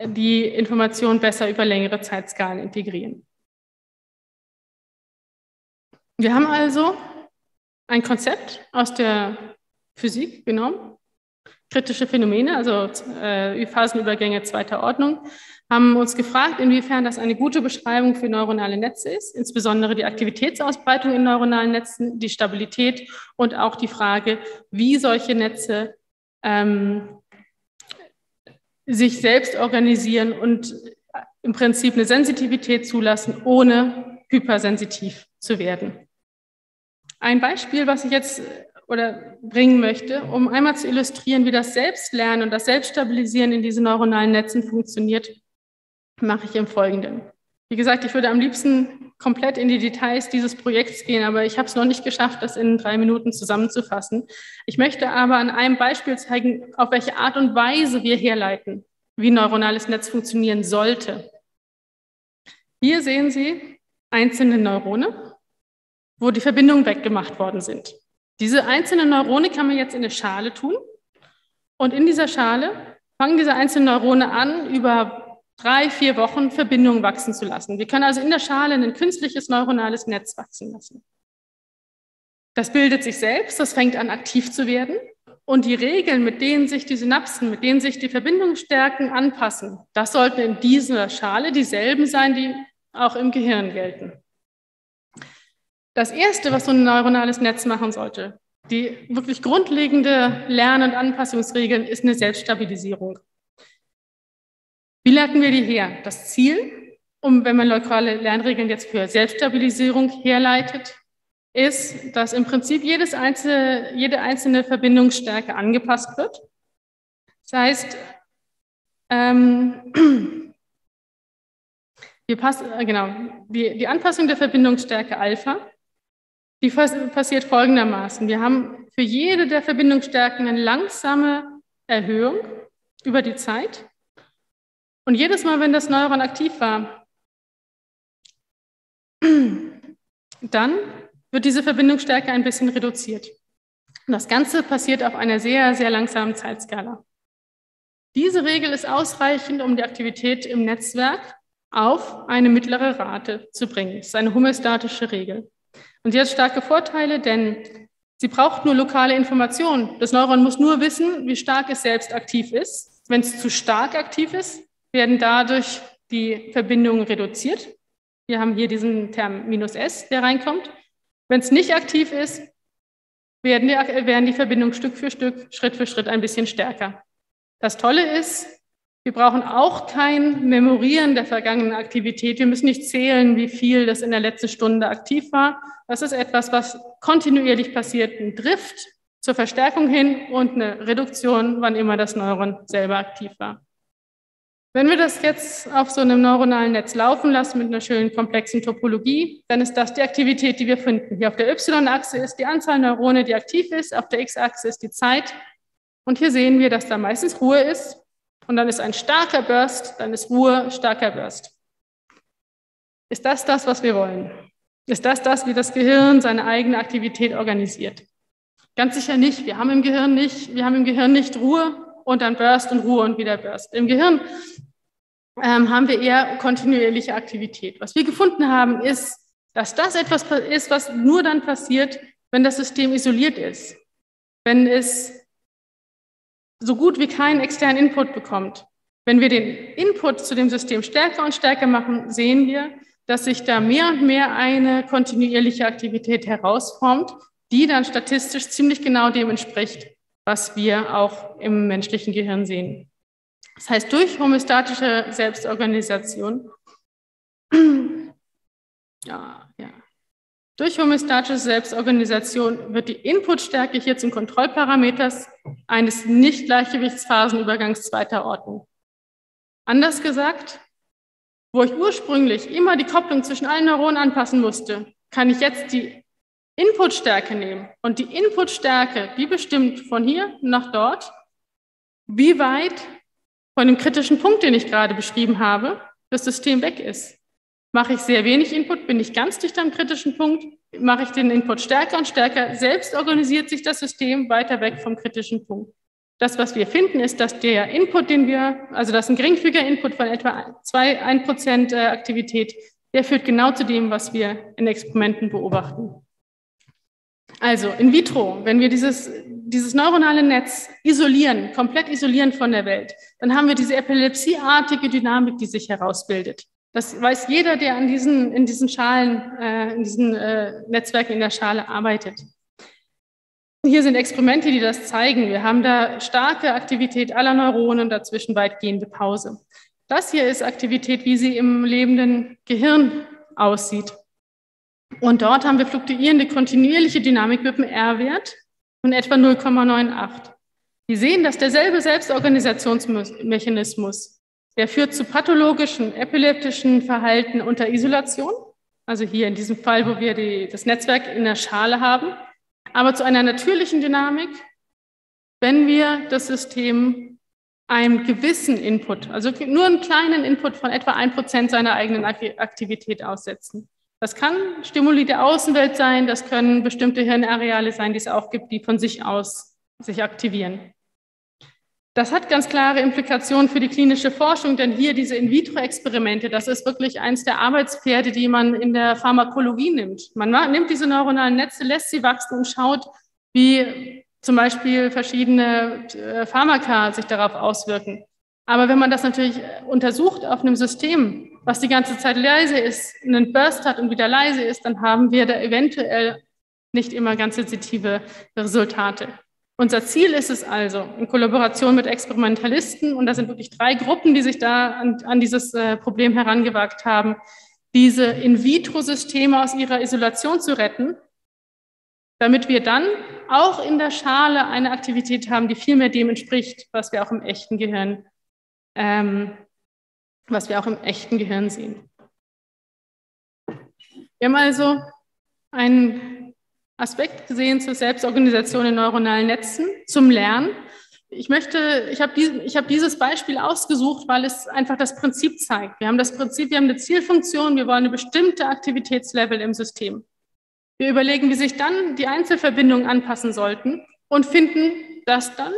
die Information besser über längere Zeitskalen integrieren. Wir haben also ein Konzept aus der Physik genommen, kritische Phänomene, also äh, Phasenübergänge zweiter Ordnung, haben uns gefragt, inwiefern das eine gute Beschreibung für neuronale Netze ist, insbesondere die Aktivitätsausbreitung in neuronalen Netzen, die Stabilität und auch die Frage, wie solche Netze ähm, sich selbst organisieren und im Prinzip eine Sensitivität zulassen, ohne hypersensitiv zu werden. Ein Beispiel, was ich jetzt oder bringen möchte, um einmal zu illustrieren, wie das Selbstlernen und das Selbststabilisieren in diesen neuronalen Netzen funktioniert, mache ich im Folgenden. Wie gesagt, ich würde am liebsten komplett in die Details dieses Projekts gehen, aber ich habe es noch nicht geschafft, das in drei Minuten zusammenzufassen. Ich möchte aber an einem Beispiel zeigen, auf welche Art und Weise wir herleiten, wie neuronales Netz funktionieren sollte. Hier sehen Sie einzelne Neurone, wo die Verbindungen weggemacht worden sind. Diese einzelnen Neurone kann man jetzt in eine Schale tun und in dieser Schale fangen diese einzelnen Neurone an, über drei, vier Wochen Verbindungen wachsen zu lassen. Wir können also in der Schale ein künstliches neuronales Netz wachsen lassen. Das bildet sich selbst, das fängt an aktiv zu werden und die Regeln, mit denen sich die Synapsen, mit denen sich die Verbindungsstärken anpassen, das sollten in dieser Schale dieselben sein, die auch im Gehirn gelten. Das Erste, was so ein neuronales Netz machen sollte, die wirklich grundlegende Lern- und Anpassungsregeln, ist eine Selbststabilisierung. Wie leiten wir die her? Das Ziel, um, wenn man lokale Lernregeln jetzt für Selbststabilisierung herleitet, ist, dass im Prinzip jedes einzelne, jede einzelne Verbindungsstärke angepasst wird. Das heißt, ähm, wir passen, äh, genau, die, die Anpassung der Verbindungsstärke Alpha die passiert folgendermaßen. Wir haben für jede der Verbindungsstärken eine langsame Erhöhung über die Zeit. Und jedes Mal, wenn das Neuron aktiv war, dann wird diese Verbindungsstärke ein bisschen reduziert. Und das Ganze passiert auf einer sehr, sehr langsamen Zeitskala. Diese Regel ist ausreichend, um die Aktivität im Netzwerk auf eine mittlere Rate zu bringen. Es ist eine homöostatische Regel. Und sie hat starke Vorteile, denn sie braucht nur lokale Informationen. Das Neuron muss nur wissen, wie stark es selbst aktiv ist. Wenn es zu stark aktiv ist, werden dadurch die Verbindungen reduziert. Wir haben hier diesen Term minus S, der reinkommt. Wenn es nicht aktiv ist, werden die, werden die Verbindungen Stück für Stück, Schritt für Schritt ein bisschen stärker. Das Tolle ist, Wir brauchen auch kein Memorieren der vergangenen Aktivität. Wir müssen nicht zählen, wie viel das in der letzten Stunde aktiv war. Das ist etwas, was kontinuierlich passiert, ein Drift zur Verstärkung hin und eine Reduktion, wann immer das Neuron selber aktiv war. Wenn wir das jetzt auf so einem neuronalen Netz laufen lassen mit einer schönen komplexen Topologie, dann ist das die Aktivität, die wir finden. Hier auf der Y-Achse ist die Anzahl Neurone, die aktiv ist, auf der X-Achse ist die Zeit. Und hier sehen wir, dass da meistens Ruhe ist und dann ist ein starker Burst, dann ist Ruhe, starker Burst. Ist das das, was wir wollen? Ist das das, wie das Gehirn seine eigene Aktivität organisiert? Ganz sicher nicht. Wir haben im Gehirn nicht, wir haben im Gehirn nicht Ruhe und dann Burst und Ruhe und wieder Burst. Im Gehirn ähm, haben wir eher kontinuierliche Aktivität. Was wir gefunden haben, ist, dass das etwas ist, was nur dann passiert, wenn das System isoliert ist. Wenn es so gut wie keinen externen Input bekommt. Wenn wir den Input zu dem System stärker und stärker machen, sehen wir, dass sich da mehr und mehr eine kontinuierliche Aktivität herausformt, die dann statistisch ziemlich genau dem entspricht, was wir auch im menschlichen Gehirn sehen. Das heißt, durch homöostatische Selbstorganisation, ja, ja, durch homöostatische Selbstorganisation wird die Inputstärke hier zum Kontrollparameters eines Nicht-Gleichgewichtsphasenübergangs zweiter Ordnung. Anders gesagt, wo ich ursprünglich immer die Kopplung zwischen allen Neuronen anpassen musste, kann ich jetzt die Inputstärke nehmen. Und die Inputstärke, die bestimmt von hier nach dort, wie weit von dem kritischen Punkt, den ich gerade beschrieben habe, das System weg ist. Mache ich sehr wenig Input, bin ich ganz dicht am kritischen Punkt, mache ich den Input stärker und stärker, selbst organisiert sich das System weiter weg vom kritischen Punkt. Das, was wir finden, ist, dass der Input, den wir, also das ist ein geringfügiger Input von etwa 2, 1 Prozent äh, Aktivität, der führt genau zu dem, was wir in Experimenten beobachten. Also in vitro, wenn wir dieses, dieses neuronale Netz isolieren, komplett isolieren von der Welt, dann haben wir diese epilepsieartige Dynamik, die sich herausbildet. Das weiß jeder, der an diesen, in diesen Schalen, äh, in diesen äh, Netzwerken in der Schale arbeitet. Hier sind Experimente, die das zeigen. Wir haben da starke Aktivität aller Neuronen, dazwischen weitgehende Pause. Das hier ist Aktivität, wie sie im lebenden Gehirn aussieht. Und dort haben wir fluktuierende kontinuierliche Dynamik mit dem R-Wert von etwa 0,98. Sie sehen, dass derselbe Selbstorganisationsmechanismus der führt zu pathologischen, epileptischen Verhalten unter Isolation, also hier in diesem Fall, wo wir die, das Netzwerk in der Schale haben, aber zu einer natürlichen Dynamik, wenn wir das System einem gewissen Input, also nur einen kleinen Input von etwa ein Prozent seiner eigenen Aktivität aussetzen. Das kann Stimuli der Außenwelt sein, das können bestimmte Hirnareale sein, die es auch gibt, die von sich aus sich aktivieren. Das hat ganz klare Implikationen für die klinische Forschung, denn hier diese In-vitro-Experimente, das ist wirklich eins der Arbeitspferde, die man in der Pharmakologie nimmt. Man nimmt diese neuronalen Netze, lässt sie wachsen und schaut, wie zum Beispiel verschiedene äh, Pharmaka sich darauf auswirken. Aber wenn man das natürlich untersucht auf einem System, was die ganze Zeit leise ist, einen Burst hat und wieder leise ist, dann haben wir da eventuell nicht immer ganz sensitive Resultate. Unser Ziel ist es also, in Kollaboration mit Experimentalisten, und da sind wirklich drei Gruppen, die sich da an, an dieses äh, Problem herangewagt haben, diese In-vitro-Systeme aus ihrer Isolation zu retten, damit wir dann auch in der Schale eine Aktivität haben, die viel mehr dem entspricht, was wir auch im echten Gehirn, ähm, was wir auch im echten Gehirn sehen. Wir haben also einen Aspekt gesehen zur Selbstorganisation in neuronalen Netzen, zum Lernen. Ich möchte, ich habe, dies, ich habe dieses Beispiel ausgesucht, weil es einfach das Prinzip zeigt. Wir haben das Prinzip, wir haben eine Zielfunktion, wir wollen eine bestimmte Aktivitätslevel im System. Wir überlegen, wie sich dann die Einzelverbindungen anpassen sollten und finden, dass dann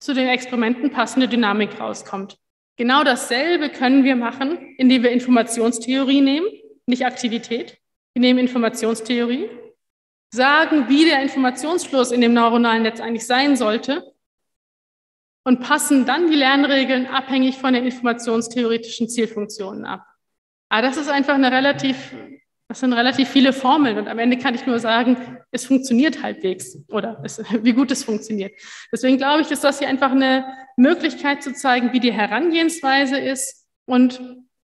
zu den Experimenten passende Dynamik rauskommt. Genau dasselbe können wir machen, indem wir Informationstheorie nehmen, nicht Aktivität. Wir nehmen Informationstheorie sagen, wie der Informationsfluss in dem neuronalen Netz eigentlich sein sollte und passen dann die Lernregeln abhängig von den informationstheoretischen Zielfunktionen ab. Aber das ist einfach eine relativ, das sind relativ viele Formeln und am Ende kann ich nur sagen, es funktioniert halbwegs oder es, wie gut es funktioniert. Deswegen glaube ich, ist das hier einfach eine, Möglichkeit zu zeigen, wie die Herangehensweise ist. Und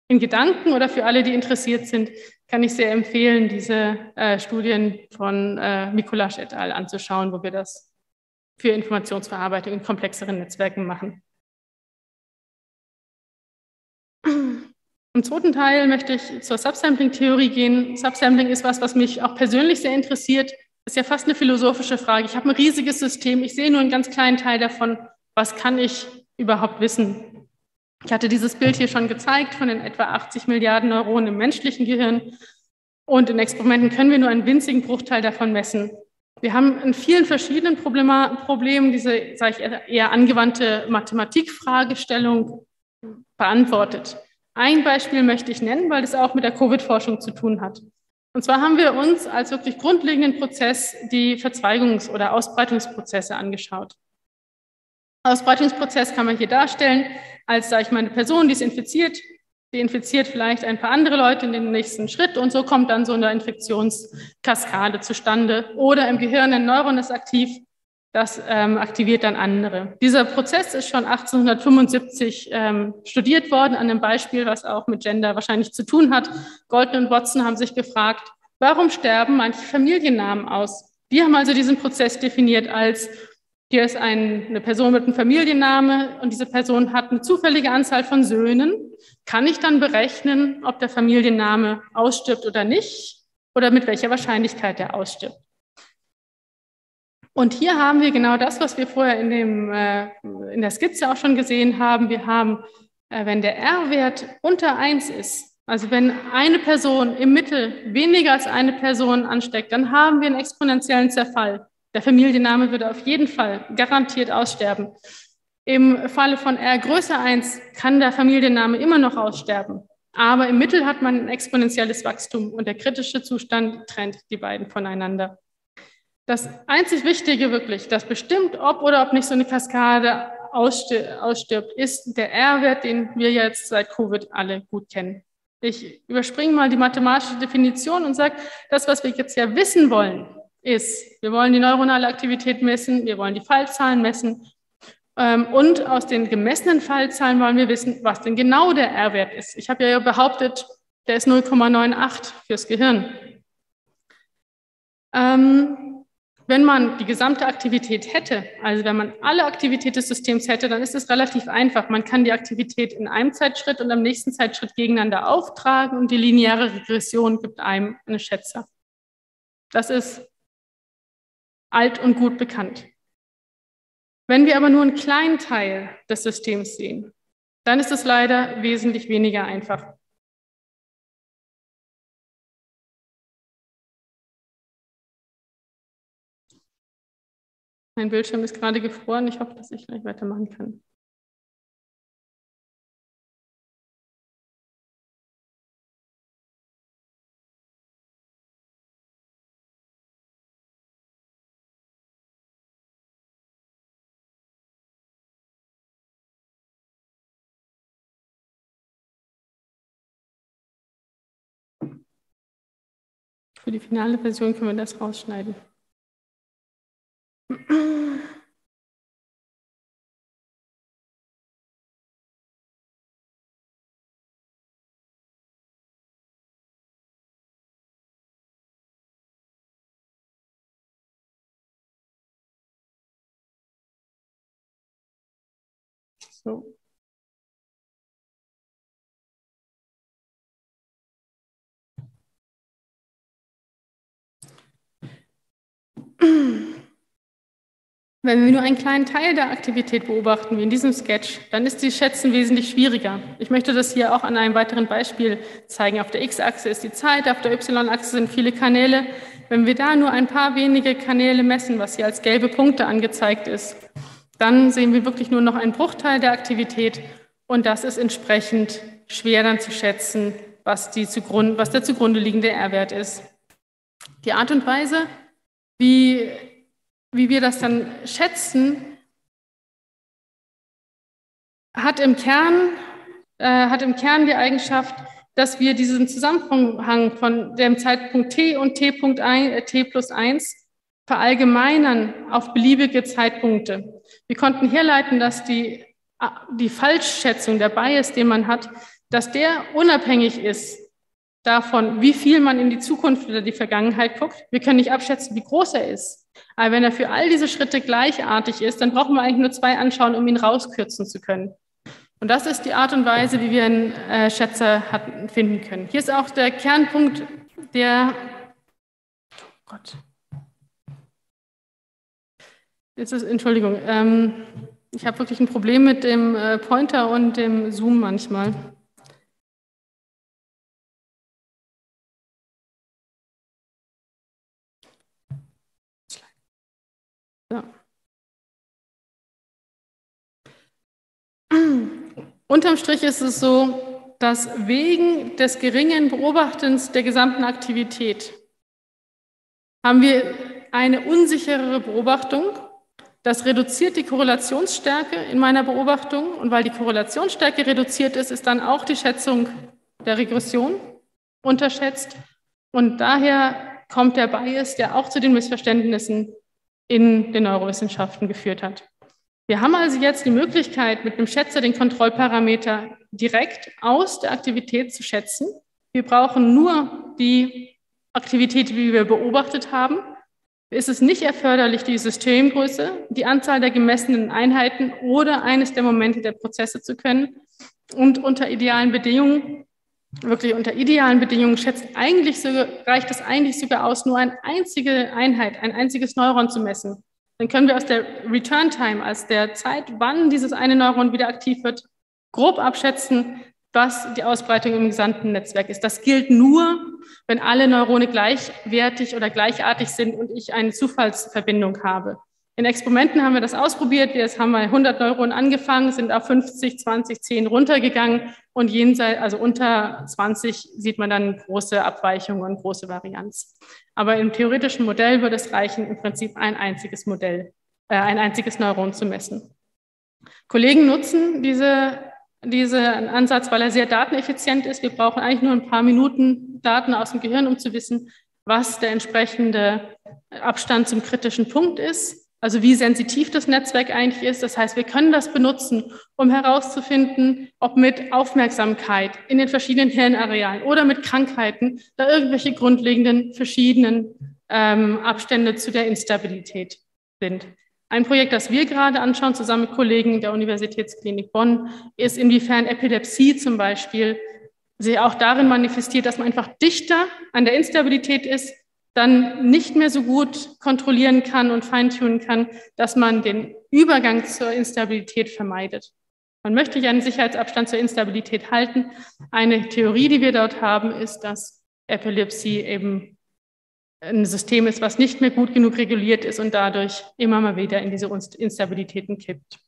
in Gedanken oder für alle, die interessiert sind, kann ich sehr empfehlen, diese äh, Studien von äh, Mikulasch et al. anzuschauen, wo wir das für Informationsverarbeitung in komplexeren Netzwerken machen. Im zweiten Teil möchte ich zur Subsampling-Theorie gehen. Subsampling ist was, was mich auch persönlich sehr interessiert. Das ist ja fast eine philosophische Frage. Ich habe ein riesiges System, ich sehe nur einen ganz kleinen Teil davon. Was kann ich überhaupt wissen? Ich hatte dieses Bild hier schon gezeigt von den etwa 80 Milliarden Neuronen im menschlichen Gehirn. Und in Experimenten können wir nur einen winzigen Bruchteil davon messen. Wir haben in vielen verschiedenen Problemen diese, sage ich, eher angewandte Mathematikfragestellung beantwortet. Ein Beispiel möchte ich nennen, weil das auch mit der Covid-Forschung zu tun hat. Und zwar haben wir uns als wirklich grundlegenden Prozess die Verzweigungs- oder Ausbreitungsprozesse angeschaut. Ausbreitungsprozess kann man hier darstellen als, sage ich mal, eine Person, die ist infiziert, die infiziert vielleicht ein paar andere Leute in den nächsten Schritt und so kommt dann so eine Infektionskaskade zustande. Oder im Gehirn ein Neuron ist aktiv, das ähm, aktiviert dann andere. Dieser Prozess ist schon 1875 ähm, studiert worden, an einem Beispiel, was auch mit Gender wahrscheinlich zu tun hat. Golden und Watson haben sich gefragt, warum sterben manche Familiennamen aus? Die haben also diesen Prozess definiert als hier ist ein, eine Person mit einem Familienname und diese Person hat eine zufällige Anzahl von Söhnen. Kann ich dann berechnen, ob der Familienname ausstirbt oder nicht oder mit welcher Wahrscheinlichkeit er ausstirbt? Und hier haben wir genau das, was wir vorher in, dem, äh, in der Skizze auch schon gesehen haben. Wir haben, äh, wenn der R-Wert unter 1 ist, also wenn eine Person im Mittel weniger als eine Person ansteckt, dann haben wir einen exponentiellen Zerfall. Der Familienname würde auf jeden Fall garantiert aussterben. Im Falle von R größer 1 kann der Familienname immer noch aussterben. Aber im Mittel hat man ein exponentielles Wachstum und der kritische Zustand trennt die beiden voneinander. Das einzig Wichtige wirklich, das bestimmt, ob oder ob nicht so eine Kaskade ausstirbt, ist der R-Wert, den wir jetzt seit Covid alle gut kennen. Ich überspringe mal die mathematische Definition und sage, das, was wir jetzt ja wissen wollen, ist, wir wollen die neuronale Aktivität messen, wir wollen die Fallzahlen messen ähm, und aus den gemessenen Fallzahlen wollen wir wissen, was denn genau der R-Wert ist. Ich habe ja behauptet, der ist 0,98 fürs Gehirn. Ähm, wenn man die gesamte Aktivität hätte, also wenn man alle Aktivität des Systems hätte, dann ist es relativ einfach. Man kann die Aktivität in einem Zeitschritt und am nächsten Zeitschritt gegeneinander auftragen und die lineare Regression gibt einem eine Schätze. Das ist alt und gut bekannt. Wenn wir aber nur einen kleinen Teil des Systems sehen, dann ist es leider wesentlich weniger einfach. Mein Bildschirm ist gerade gefroren. Ich hoffe, dass ich gleich weitermachen kann. Für die finale Version können wir das rausschneiden. So. Wenn wir nur einen kleinen Teil der Aktivität beobachten, wie in diesem Sketch, dann ist die Schätzen wesentlich schwieriger. Ich möchte das hier auch an einem weiteren Beispiel zeigen. Auf der X-Achse ist die Zeit, auf der Y-Achse sind viele Kanäle. Wenn wir da nur ein paar wenige Kanäle messen, was hier als gelbe Punkte angezeigt ist, dann sehen wir wirklich nur noch einen Bruchteil der Aktivität und das ist entsprechend schwer dann zu schätzen, was, die zugrund, was der zugrunde liegende R-Wert ist. Die Art und Weise, wie, wie wir das dann schätzen, hat im Kern, äh, hat im Kern die Eigenschaft, dass wir diesen Zusammenhang von dem Zeitpunkt t und t, Punkt ein, äh, t plus 1 verallgemeinern auf beliebige Zeitpunkte. Wir konnten herleiten, dass die die Falschschätzung, der Bias, den man hat, dass der unabhängig ist davon, wie viel man in die Zukunft oder die Vergangenheit guckt. Wir können nicht abschätzen, wie groß er ist. Aber wenn er für all diese Schritte gleichartig ist, dann brauchen wir eigentlich nur zwei anschauen, um ihn rauskürzen zu können. Und das ist die Art und Weise, wie wir einen äh, Schätzer hatten, finden können. Hier ist auch der Kernpunkt der. Oh Gott. Jetzt ist, Entschuldigung, ähm, ich habe wirklich ein Problem mit dem äh, Pointer und dem Zoom manchmal. Unterm Strich ist es so, dass wegen des geringen Beobachtens der gesamten Aktivität haben wir eine unsicherere Beobachtung. Das reduziert die Korrelationsstärke in meiner Beobachtung. Und weil die Korrelationsstärke reduziert ist, ist dann auch die Schätzung der Regression unterschätzt. Und daher kommt der Bias, der auch zu den Missverständnissen in den Neurowissenschaften geführt hat. Wir haben also jetzt die Möglichkeit, mit einem Schätzer den Kontrollparameter direkt aus der Aktivität zu schätzen. Wir brauchen nur die Aktivität, die wir beobachtet haben. Es ist nicht erforderlich, die Systemgröße, die Anzahl der gemessenen Einheiten oder eines der Momente der Prozesse zu können. Und unter idealen Bedingungen, wirklich unter idealen Bedingungen, schätzt eigentlich so, reicht es eigentlich sogar aus, nur eine einzige Einheit, ein einziges Neuron zu messen. Dann können wir aus der Return Time, als der Zeit, wann dieses eine Neuron wieder aktiv wird, grob abschätzen, was die Ausbreitung im gesamten Netzwerk ist. Das gilt nur, wenn alle Neurone gleichwertig oder gleichartig sind und ich eine Zufallsverbindung habe. In Experimenten haben wir das ausprobiert. Jetzt haben wir 100 Neuronen angefangen, sind auf 50, 20, 10 runtergegangen und jenseits, also unter 20 sieht man dann große Abweichungen und große Varianz. Aber im theoretischen Modell würde es reichen, im Prinzip ein einziges Modell, äh, ein einziges Neuron zu messen. Kollegen nutzen diese, diesen Ansatz, weil er sehr dateneffizient ist. Wir brauchen eigentlich nur ein paar Minuten Daten aus dem Gehirn, um zu wissen, was der entsprechende Abstand zum kritischen Punkt ist also wie sensitiv das Netzwerk eigentlich ist. Das heißt, wir können das benutzen, um herauszufinden, ob mit Aufmerksamkeit in den verschiedenen Hirnarealen oder mit Krankheiten da irgendwelche grundlegenden verschiedenen ähm, Abstände zu der Instabilität sind. Ein Projekt, das wir gerade anschauen, zusammen mit Kollegen der Universitätsklinik Bonn, ist, inwiefern Epilepsie zum Beispiel sich auch darin manifestiert, dass man einfach dichter an der Instabilität ist, dann nicht mehr so gut kontrollieren kann und feintunen kann, dass man den Übergang zur Instabilität vermeidet. Man möchte ja einen Sicherheitsabstand zur Instabilität halten. Eine Theorie, die wir dort haben, ist, dass Epilepsie eben ein System ist, was nicht mehr gut genug reguliert ist und dadurch immer mal wieder in diese Instabilitäten kippt.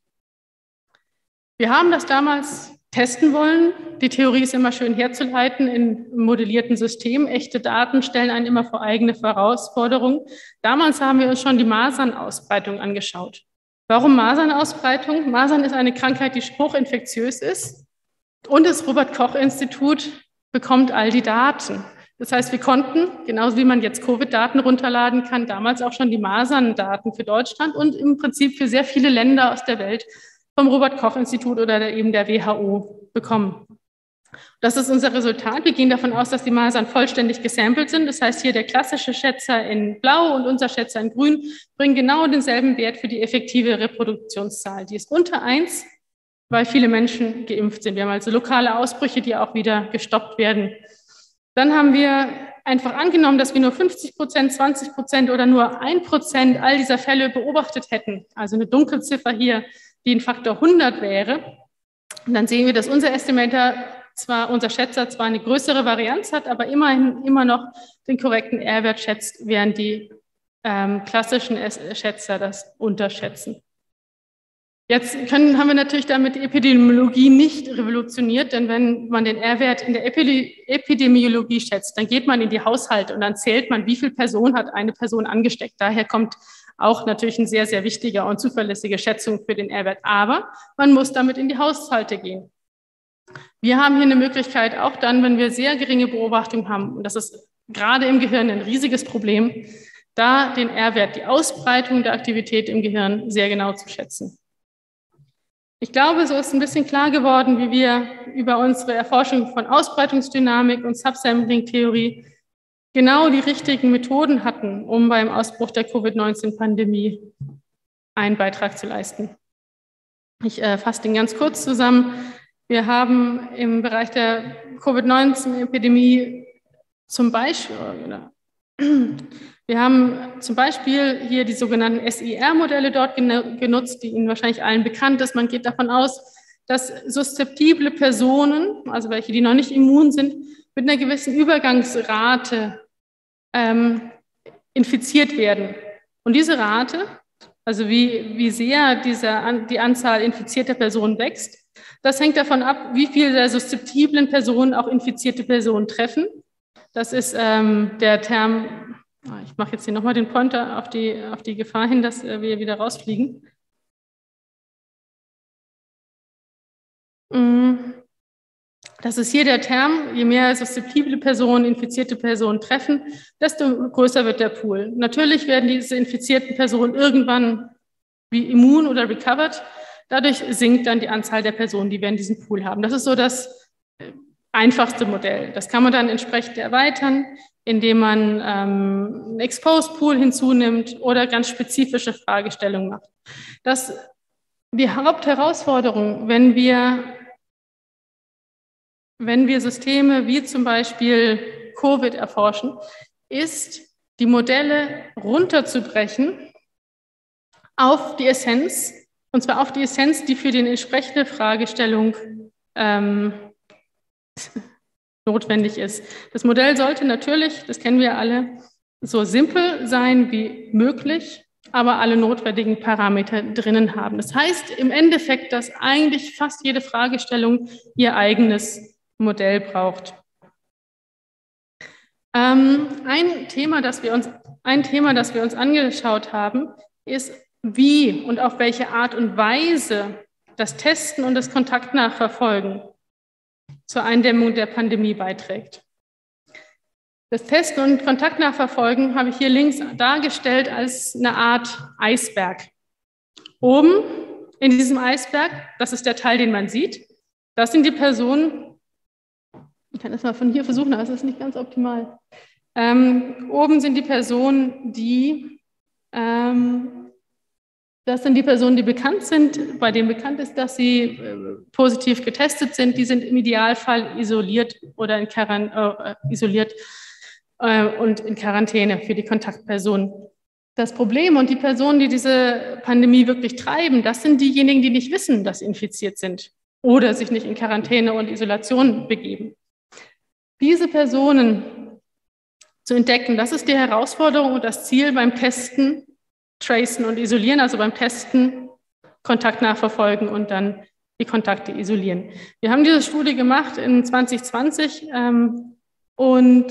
Wir haben das damals testen wollen. Die Theorie ist immer schön herzuleiten in modellierten Systemen. Echte Daten stellen einen immer vor eigene Herausforderungen. Damals haben wir uns schon die Masernausbreitung angeschaut. Warum Masernausbreitung? Masern ist eine Krankheit, die hochinfektiös ist. Und das Robert-Koch-Institut bekommt all die Daten. Das heißt, wir konnten, genauso wie man jetzt Covid-Daten runterladen kann, damals auch schon die Masern-Daten für Deutschland und im Prinzip für sehr viele Länder aus der Welt vom Robert-Koch-Institut oder eben der WHO bekommen. Das ist unser Resultat. Wir gehen davon aus, dass die Masern vollständig gesampelt sind. Das heißt, hier der klassische Schätzer in Blau und unser Schätzer in Grün bringen genau denselben Wert für die effektive Reproduktionszahl. Die ist unter 1, weil viele Menschen geimpft sind. Wir haben also lokale Ausbrüche, die auch wieder gestoppt werden. Dann haben wir einfach angenommen, dass wir nur 50 Prozent, 20 Prozent oder nur ein Prozent all dieser Fälle beobachtet hätten. Also eine Dunkelziffer hier die ein Faktor 100 wäre, und dann sehen wir, dass unser Estimator zwar, unser Schätzer zwar eine größere Varianz hat, aber immerhin immer noch den korrekten R-Wert schätzt, während die ähm, klassischen Schätzer das unterschätzen. Jetzt können, haben wir natürlich damit die Epidemiologie nicht revolutioniert, denn wenn man den R-Wert in der Epidemiologie schätzt, dann geht man in die Haushalte und dann zählt man, wie viel Person hat eine Person angesteckt. Daher kommt auch natürlich ein sehr, sehr wichtiger und zuverlässige Schätzung für den R-Wert. Aber man muss damit in die Haushalte gehen. Wir haben hier eine Möglichkeit, auch dann, wenn wir sehr geringe Beobachtung haben, und das ist gerade im Gehirn ein riesiges Problem, da den R-Wert, die Ausbreitung der Aktivität im Gehirn sehr genau zu schätzen. Ich glaube, so ist ein bisschen klar geworden, wie wir über unsere Erforschung von Ausbreitungsdynamik und Subsampling-Theorie genau die richtigen Methoden hatten, um beim Ausbruch der Covid-19-Pandemie einen Beitrag zu leisten. Ich äh, fasse den ganz kurz zusammen. Wir haben im Bereich der Covid-19-Epidemie zum Beispiel, wir haben zum Beispiel hier die sogenannten SIR-Modelle dort genutzt, die Ihnen wahrscheinlich allen bekannt ist. Man geht davon aus, dass suszeptible Personen, also welche, die noch nicht immun sind, mit einer gewissen Übergangsrate ähm, infiziert werden. Und diese Rate, also wie, wie sehr diese, die Anzahl infizierter Personen wächst, das hängt davon ab, wie viele der suszeptiblen Personen auch infizierte Personen treffen. Das ist ähm, der Term, ah, ich mache jetzt hier nochmal den Pointer auf die, auf die Gefahr hin, dass äh, wir wieder rausfliegen. Das ist hier der Term, je mehr suszeptible Personen, infizierte Personen treffen, desto größer wird der Pool. Natürlich werden diese infizierten Personen irgendwann wie immun oder recovered. Dadurch sinkt dann die Anzahl der Personen, die wir in diesem Pool haben. Das ist so das äh, einfachste Modell. Das kann man dann entsprechend erweitern, indem man ähm, einen Exposed Pool hinzunimmt oder ganz spezifische Fragestellungen macht. Das die Hauptherausforderung, wenn wir wenn wir Systeme wie zum Beispiel Covid erforschen, ist, die Modelle runterzubrechen auf die Essenz, und zwar auf die Essenz, die für die entsprechende Fragestellung ähm, notwendig ist. Das Modell sollte natürlich, das kennen wir alle, so simpel sein wie möglich, aber alle notwendigen Parameter drinnen haben. Das heißt im Endeffekt, dass eigentlich fast jede Fragestellung ihr eigenes Modell braucht. Ähm, ein, Thema, das wir uns, ein Thema, das wir uns angeschaut haben, ist, wie und auf welche Art und Weise das Testen und das Kontaktnachverfolgen zur Eindämmung der Pandemie beiträgt. Das Testen und Kontaktnachverfolgen habe ich hier links dargestellt als eine Art Eisberg. Oben in diesem Eisberg, das ist der Teil, den man sieht, das sind die Personen, ich kann das mal von hier versuchen, aber es ist nicht ganz optimal. Ähm, oben sind die Personen, die, ähm, das sind die Personen, die bekannt sind, bei denen bekannt ist, dass sie äh, positiv getestet sind. Die sind im Idealfall isoliert oder in Quarant äh, isoliert äh, und in Quarantäne für die Kontaktpersonen. Das Problem und die Personen, die diese Pandemie wirklich treiben, das sind diejenigen, die nicht wissen, dass sie infiziert sind oder sich nicht in Quarantäne und Isolation begeben. Diese Personen zu entdecken, das ist die Herausforderung und das Ziel beim Testen, Tracen und Isolieren, also beim Testen, Kontakt nachverfolgen und dann die Kontakte isolieren. Wir haben diese Studie gemacht in 2020 ähm, und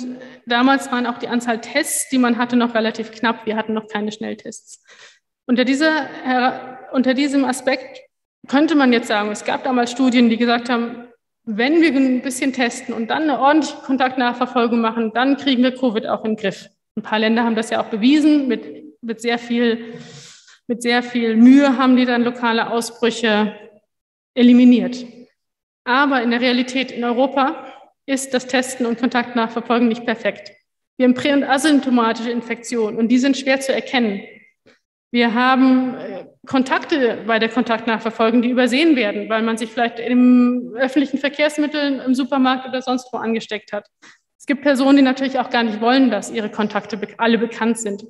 damals waren auch die Anzahl Tests, die man hatte, noch relativ knapp. Wir hatten noch keine Schnelltests. Unter, dieser, unter diesem Aspekt könnte man jetzt sagen, es gab damals Studien, die gesagt haben, wenn wir ein bisschen testen und dann eine ordentliche Kontaktnachverfolgung machen, dann kriegen wir Covid auch in den Griff. Ein paar Länder haben das ja auch bewiesen. Mit, mit, sehr viel, mit sehr viel Mühe haben die dann lokale Ausbrüche eliminiert. Aber in der Realität in Europa ist das Testen und Kontaktnachverfolgen nicht perfekt. Wir haben prä- und asymptomatische Infektionen und die sind schwer zu erkennen. Wir haben äh, Kontakte bei der Kontaktnachverfolgung, die übersehen werden, weil man sich vielleicht im öffentlichen Verkehrsmitteln, im Supermarkt oder sonst wo angesteckt hat. Es gibt Personen, die natürlich auch gar nicht wollen, dass ihre Kontakte alle bekannt sind.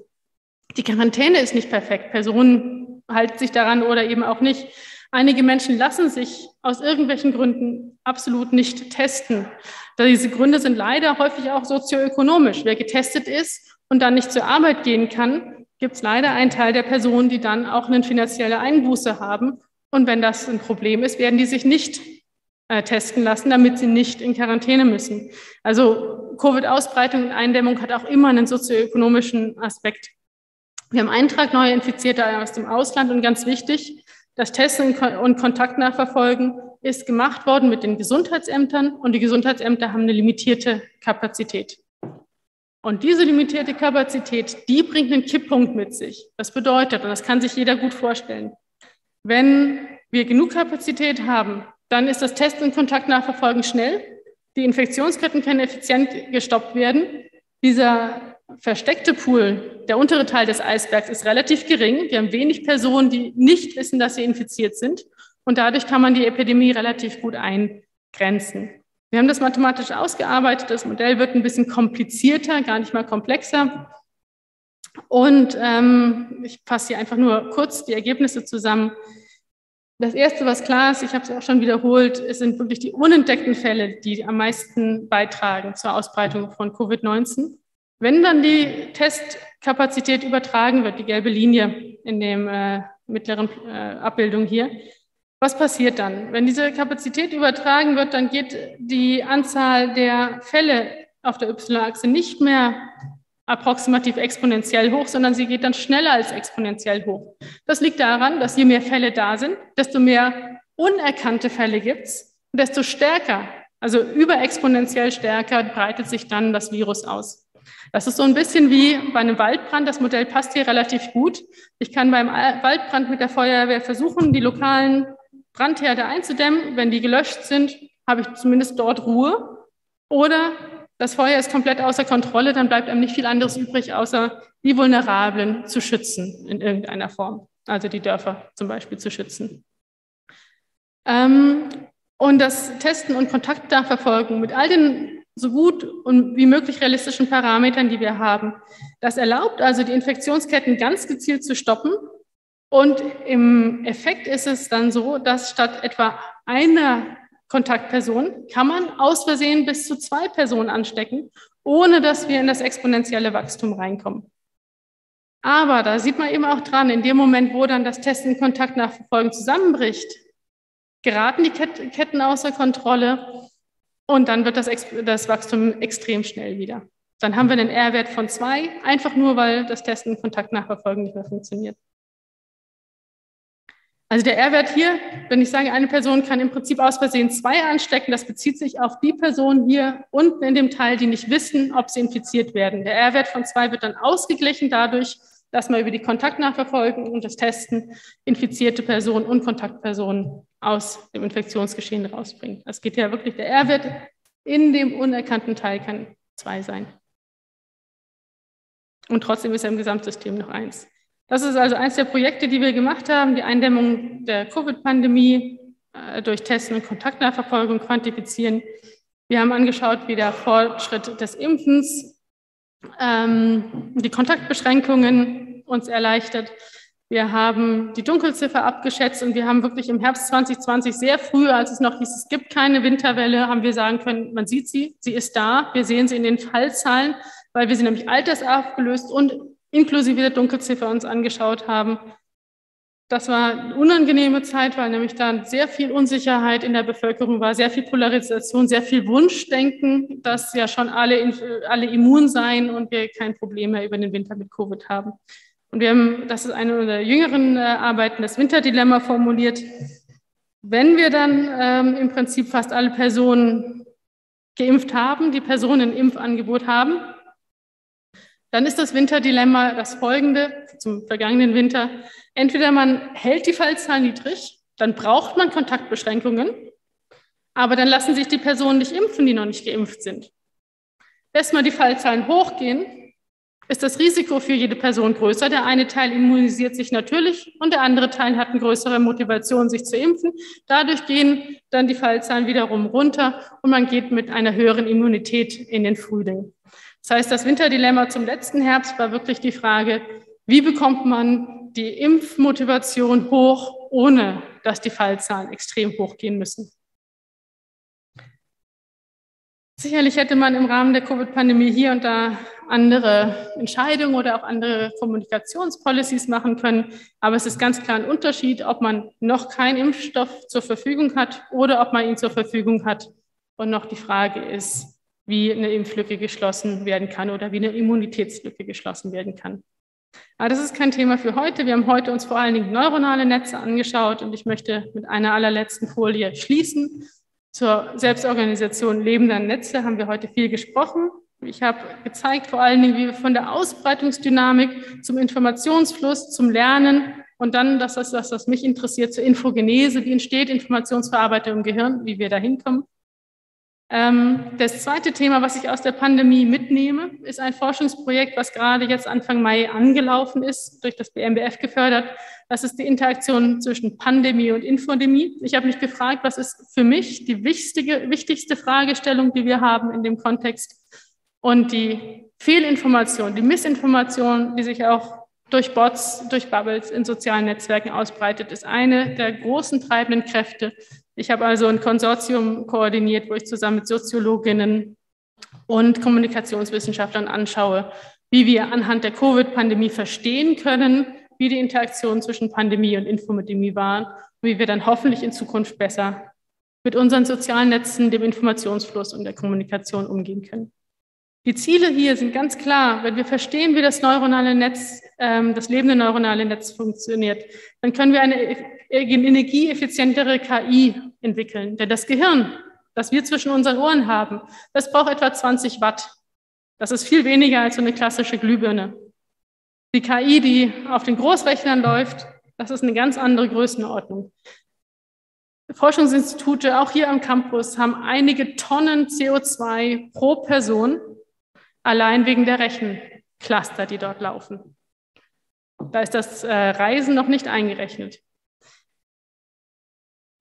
Die Quarantäne ist nicht perfekt. Personen halten sich daran oder eben auch nicht. Einige Menschen lassen sich aus irgendwelchen Gründen absolut nicht testen. Diese Gründe sind leider häufig auch sozioökonomisch. Wer getestet ist und dann nicht zur Arbeit gehen kann, gibt es leider einen Teil der Personen, die dann auch eine finanzielle Einbuße haben. Und wenn das ein Problem ist, werden die sich nicht äh, testen lassen, damit sie nicht in Quarantäne müssen. Also Covid-Ausbreitung und Eindämmung hat auch immer einen sozioökonomischen Aspekt. Wir haben Eintrag neuer Infizierter aus dem Ausland und ganz wichtig, das Testen und Kontaktnachverfolgen ist gemacht worden mit den Gesundheitsämtern und die Gesundheitsämter haben eine limitierte Kapazität. Und diese limitierte Kapazität, die bringt einen Kipppunkt mit sich. Das bedeutet, und das kann sich jeder gut vorstellen, wenn wir genug Kapazität haben, dann ist das Test- und Kontaktnachverfolgen schnell. Die Infektionsketten können effizient gestoppt werden. Dieser versteckte Pool, der untere Teil des Eisbergs, ist relativ gering. Wir haben wenig Personen, die nicht wissen, dass sie infiziert sind. Und dadurch kann man die Epidemie relativ gut eingrenzen. Wir haben das mathematisch ausgearbeitet. Das Modell wird ein bisschen komplizierter, gar nicht mal komplexer. Und ähm, ich fasse hier einfach nur kurz die Ergebnisse zusammen. Das Erste, was klar ist, ich habe es auch schon wiederholt, es sind wirklich die unentdeckten Fälle, die am meisten beitragen zur Ausbreitung von Covid-19. Wenn dann die Testkapazität übertragen wird, die gelbe Linie in dem äh, mittleren äh, Abbildung hier, was passiert dann? Wenn diese Kapazität übertragen wird, dann geht die Anzahl der Fälle auf der Y-Achse nicht mehr approximativ exponentiell hoch, sondern sie geht dann schneller als exponentiell hoch. Das liegt daran, dass je mehr Fälle da sind, desto mehr unerkannte Fälle gibt es, desto stärker, also überexponentiell stärker, breitet sich dann das Virus aus. Das ist so ein bisschen wie bei einem Waldbrand. Das Modell passt hier relativ gut. Ich kann beim Waldbrand mit der Feuerwehr versuchen, die lokalen Brandherde einzudämmen. Wenn die gelöscht sind, habe ich zumindest dort Ruhe. Oder das Feuer ist komplett außer Kontrolle, dann bleibt einem nicht viel anderes übrig, außer die Vulnerablen zu schützen in irgendeiner Form. Also die Dörfer zum Beispiel zu schützen. Ähm, und das Testen und Kontaktnachverfolgen mit all den so gut und wie möglich realistischen Parametern, die wir haben, das erlaubt also die Infektionsketten ganz gezielt zu stoppen. Und im Effekt ist es dann so, dass statt etwa einer Kontaktperson kann man aus Versehen bis zu zwei Personen anstecken, ohne dass wir in das exponentielle Wachstum reinkommen. Aber da sieht man eben auch dran, in dem Moment, wo dann das Testen Kontakt nachverfolgen zusammenbricht, geraten die Ketten außer Kontrolle und dann wird das, das Wachstum extrem schnell wieder. Dann haben wir einen R-Wert von zwei, einfach nur, weil das Testen Kontakt nachverfolgen nicht mehr funktioniert. Also der R-Wert hier, wenn ich sage, eine Person kann im Prinzip aus Versehen zwei anstecken, das bezieht sich auf die Personen hier unten in dem Teil, die nicht wissen, ob sie infiziert werden. Der R-Wert von zwei wird dann ausgeglichen dadurch, dass man über die Kontaktnachverfolgung und das Testen infizierte Personen und Kontaktpersonen aus dem Infektionsgeschehen rausbringt. Das geht ja wirklich, der R-Wert in dem unerkannten Teil kann zwei sein. Und trotzdem ist er im Gesamtsystem noch eins. Das ist also eines der Projekte, die wir gemacht haben, die Eindämmung der Covid-Pandemie äh, durch Testen und Kontaktnachverfolgung quantifizieren. Wir haben angeschaut, wie der Fortschritt des Impfens ähm, die Kontaktbeschränkungen uns erleichtert. Wir haben die Dunkelziffer abgeschätzt und wir haben wirklich im Herbst 2020 sehr früh, als es noch hieß, es gibt keine Winterwelle, haben wir sagen können, man sieht sie, sie ist da. Wir sehen sie in den Fallzahlen, weil wir sie nämlich altersaufgelöst und inklusive der Dunkelziffer uns angeschaut haben. Das war eine unangenehme Zeit, weil nämlich da sehr viel Unsicherheit in der Bevölkerung war, sehr viel Polarisation, sehr viel Wunschdenken, dass ja schon alle, alle immun seien und wir kein Problem mehr über den Winter mit Covid haben. Und wir haben, das ist eine unserer jüngeren äh, Arbeiten, das Winterdilemma formuliert. Wenn wir dann ähm, im Prinzip fast alle Personen geimpft haben, die Personen ein Impfangebot haben, dann ist das Winterdilemma das folgende zum vergangenen Winter. Entweder man hält die Fallzahl niedrig, dann braucht man Kontaktbeschränkungen, aber dann lassen sich die Personen nicht impfen, die noch nicht geimpft sind. Lässt man die Fallzahlen hochgehen, ist das Risiko für jede Person größer. Der eine Teil immunisiert sich natürlich und der andere Teil hat eine größere Motivation, sich zu impfen. Dadurch gehen dann die Fallzahlen wiederum runter und man geht mit einer höheren Immunität in den Frühling. Das heißt, das Winterdilemma zum letzten Herbst war wirklich die Frage, wie bekommt man die Impfmotivation hoch, ohne dass die Fallzahlen extrem hoch gehen müssen. Sicherlich hätte man im Rahmen der Covid-Pandemie hier und da andere Entscheidungen oder auch andere Kommunikationspolicies machen können. Aber es ist ganz klar ein Unterschied, ob man noch keinen Impfstoff zur Verfügung hat oder ob man ihn zur Verfügung hat. Und noch die Frage ist, wie eine Impflücke geschlossen werden kann oder wie eine Immunitätslücke geschlossen werden kann. Aber das ist kein Thema für heute. Wir haben heute uns vor allen Dingen neuronale Netze angeschaut und ich möchte mit einer allerletzten Folie schließen. Zur Selbstorganisation lebender Netze haben wir heute viel gesprochen. Ich habe gezeigt vor allen Dingen, wie wir von der Ausbreitungsdynamik zum Informationsfluss, zum Lernen Und dann, das ist das, was mich interessiert, zur Infogenese. Wie entsteht Informationsverarbeitung im Gehirn? Wie wir da hinkommen. Ähm, das zweite Thema, was ich aus der Pandemie mitnehme, ist ein Forschungsprojekt, was gerade jetzt Anfang Mai angelaufen ist, durch das BMBF gefördert. Das ist die Interaktion zwischen Pandemie und Infodemie. Ich habe mich gefragt, was ist für mich die wichtige, wichtigste Fragestellung, die wir haben in dem Kontext? Und die Fehlinformation, die Missinformation, die sich auch durch Bots, durch Bubbles in sozialen Netzwerken ausbreitet, ist eine der großen treibenden Kräfte. Ich habe also ein Konsortium koordiniert, wo ich zusammen mit Soziologinnen und Kommunikationswissenschaftlern anschaue, wie wir anhand der Covid-Pandemie verstehen können, wie die Interaktion zwischen Pandemie und Infodemie waren und wie wir dann hoffentlich in Zukunft besser mit unseren sozialen Netzen, dem Informationsfluss und der Kommunikation umgehen können. Die Ziele hier sind ganz klar. Wenn wir verstehen, wie das neuronale Netz, ähm, das lebende neuronale Netz funktioniert, dann können wir eine energieeffizientere KI entwickeln. Denn das Gehirn, das wir zwischen unseren Ohren haben, das braucht etwa 20 Watt. Das ist viel weniger als so eine klassische Glühbirne. Die KI, die auf den Großrechnern läuft, das ist eine ganz andere Größenordnung. Forschungsinstitute, auch hier am Campus, haben einige Tonnen CO2 pro Person allein wegen der Rechencluster, die dort laufen. Da ist das äh, Reisen noch nicht eingerechnet.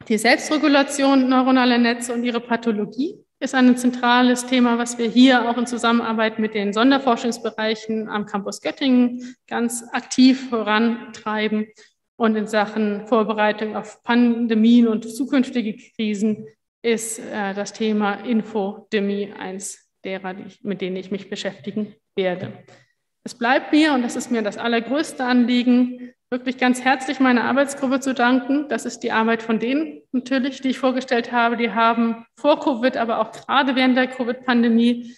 Die Selbstregulation neuronaler Netze und ihre Pathologie ist ein zentrales Thema, was wir hier auch in Zusammenarbeit mit den Sonderforschungsbereichen am Campus Göttingen ganz aktiv vorantreiben. Und in Sachen Vorbereitung auf Pandemien und zukünftige Krisen ist äh, das Thema Infodemie eins derer, mit denen ich mich beschäftigen werde. Es bleibt mir, und das ist mir das allergrößte Anliegen, wirklich ganz herzlich meiner Arbeitsgruppe zu danken. Das ist die Arbeit von denen natürlich, die ich vorgestellt habe. Die haben vor Covid, aber auch gerade während der Covid-Pandemie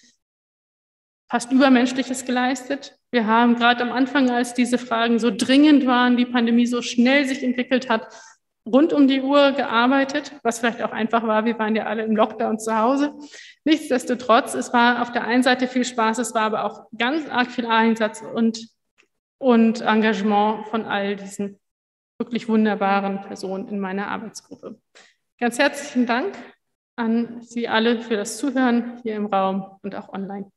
fast Übermenschliches geleistet. Wir haben gerade am Anfang, als diese Fragen so dringend waren, die Pandemie so schnell sich entwickelt hat, rund um die Uhr gearbeitet, was vielleicht auch einfach war. Wir waren ja alle im Lockdown zu Hause. Nichtsdestotrotz, es war auf der einen Seite viel Spaß, es war aber auch ganz arg viel Einsatz und, und Engagement von all diesen wirklich wunderbaren Personen in meiner Arbeitsgruppe. Ganz herzlichen Dank an Sie alle für das Zuhören hier im Raum und auch online.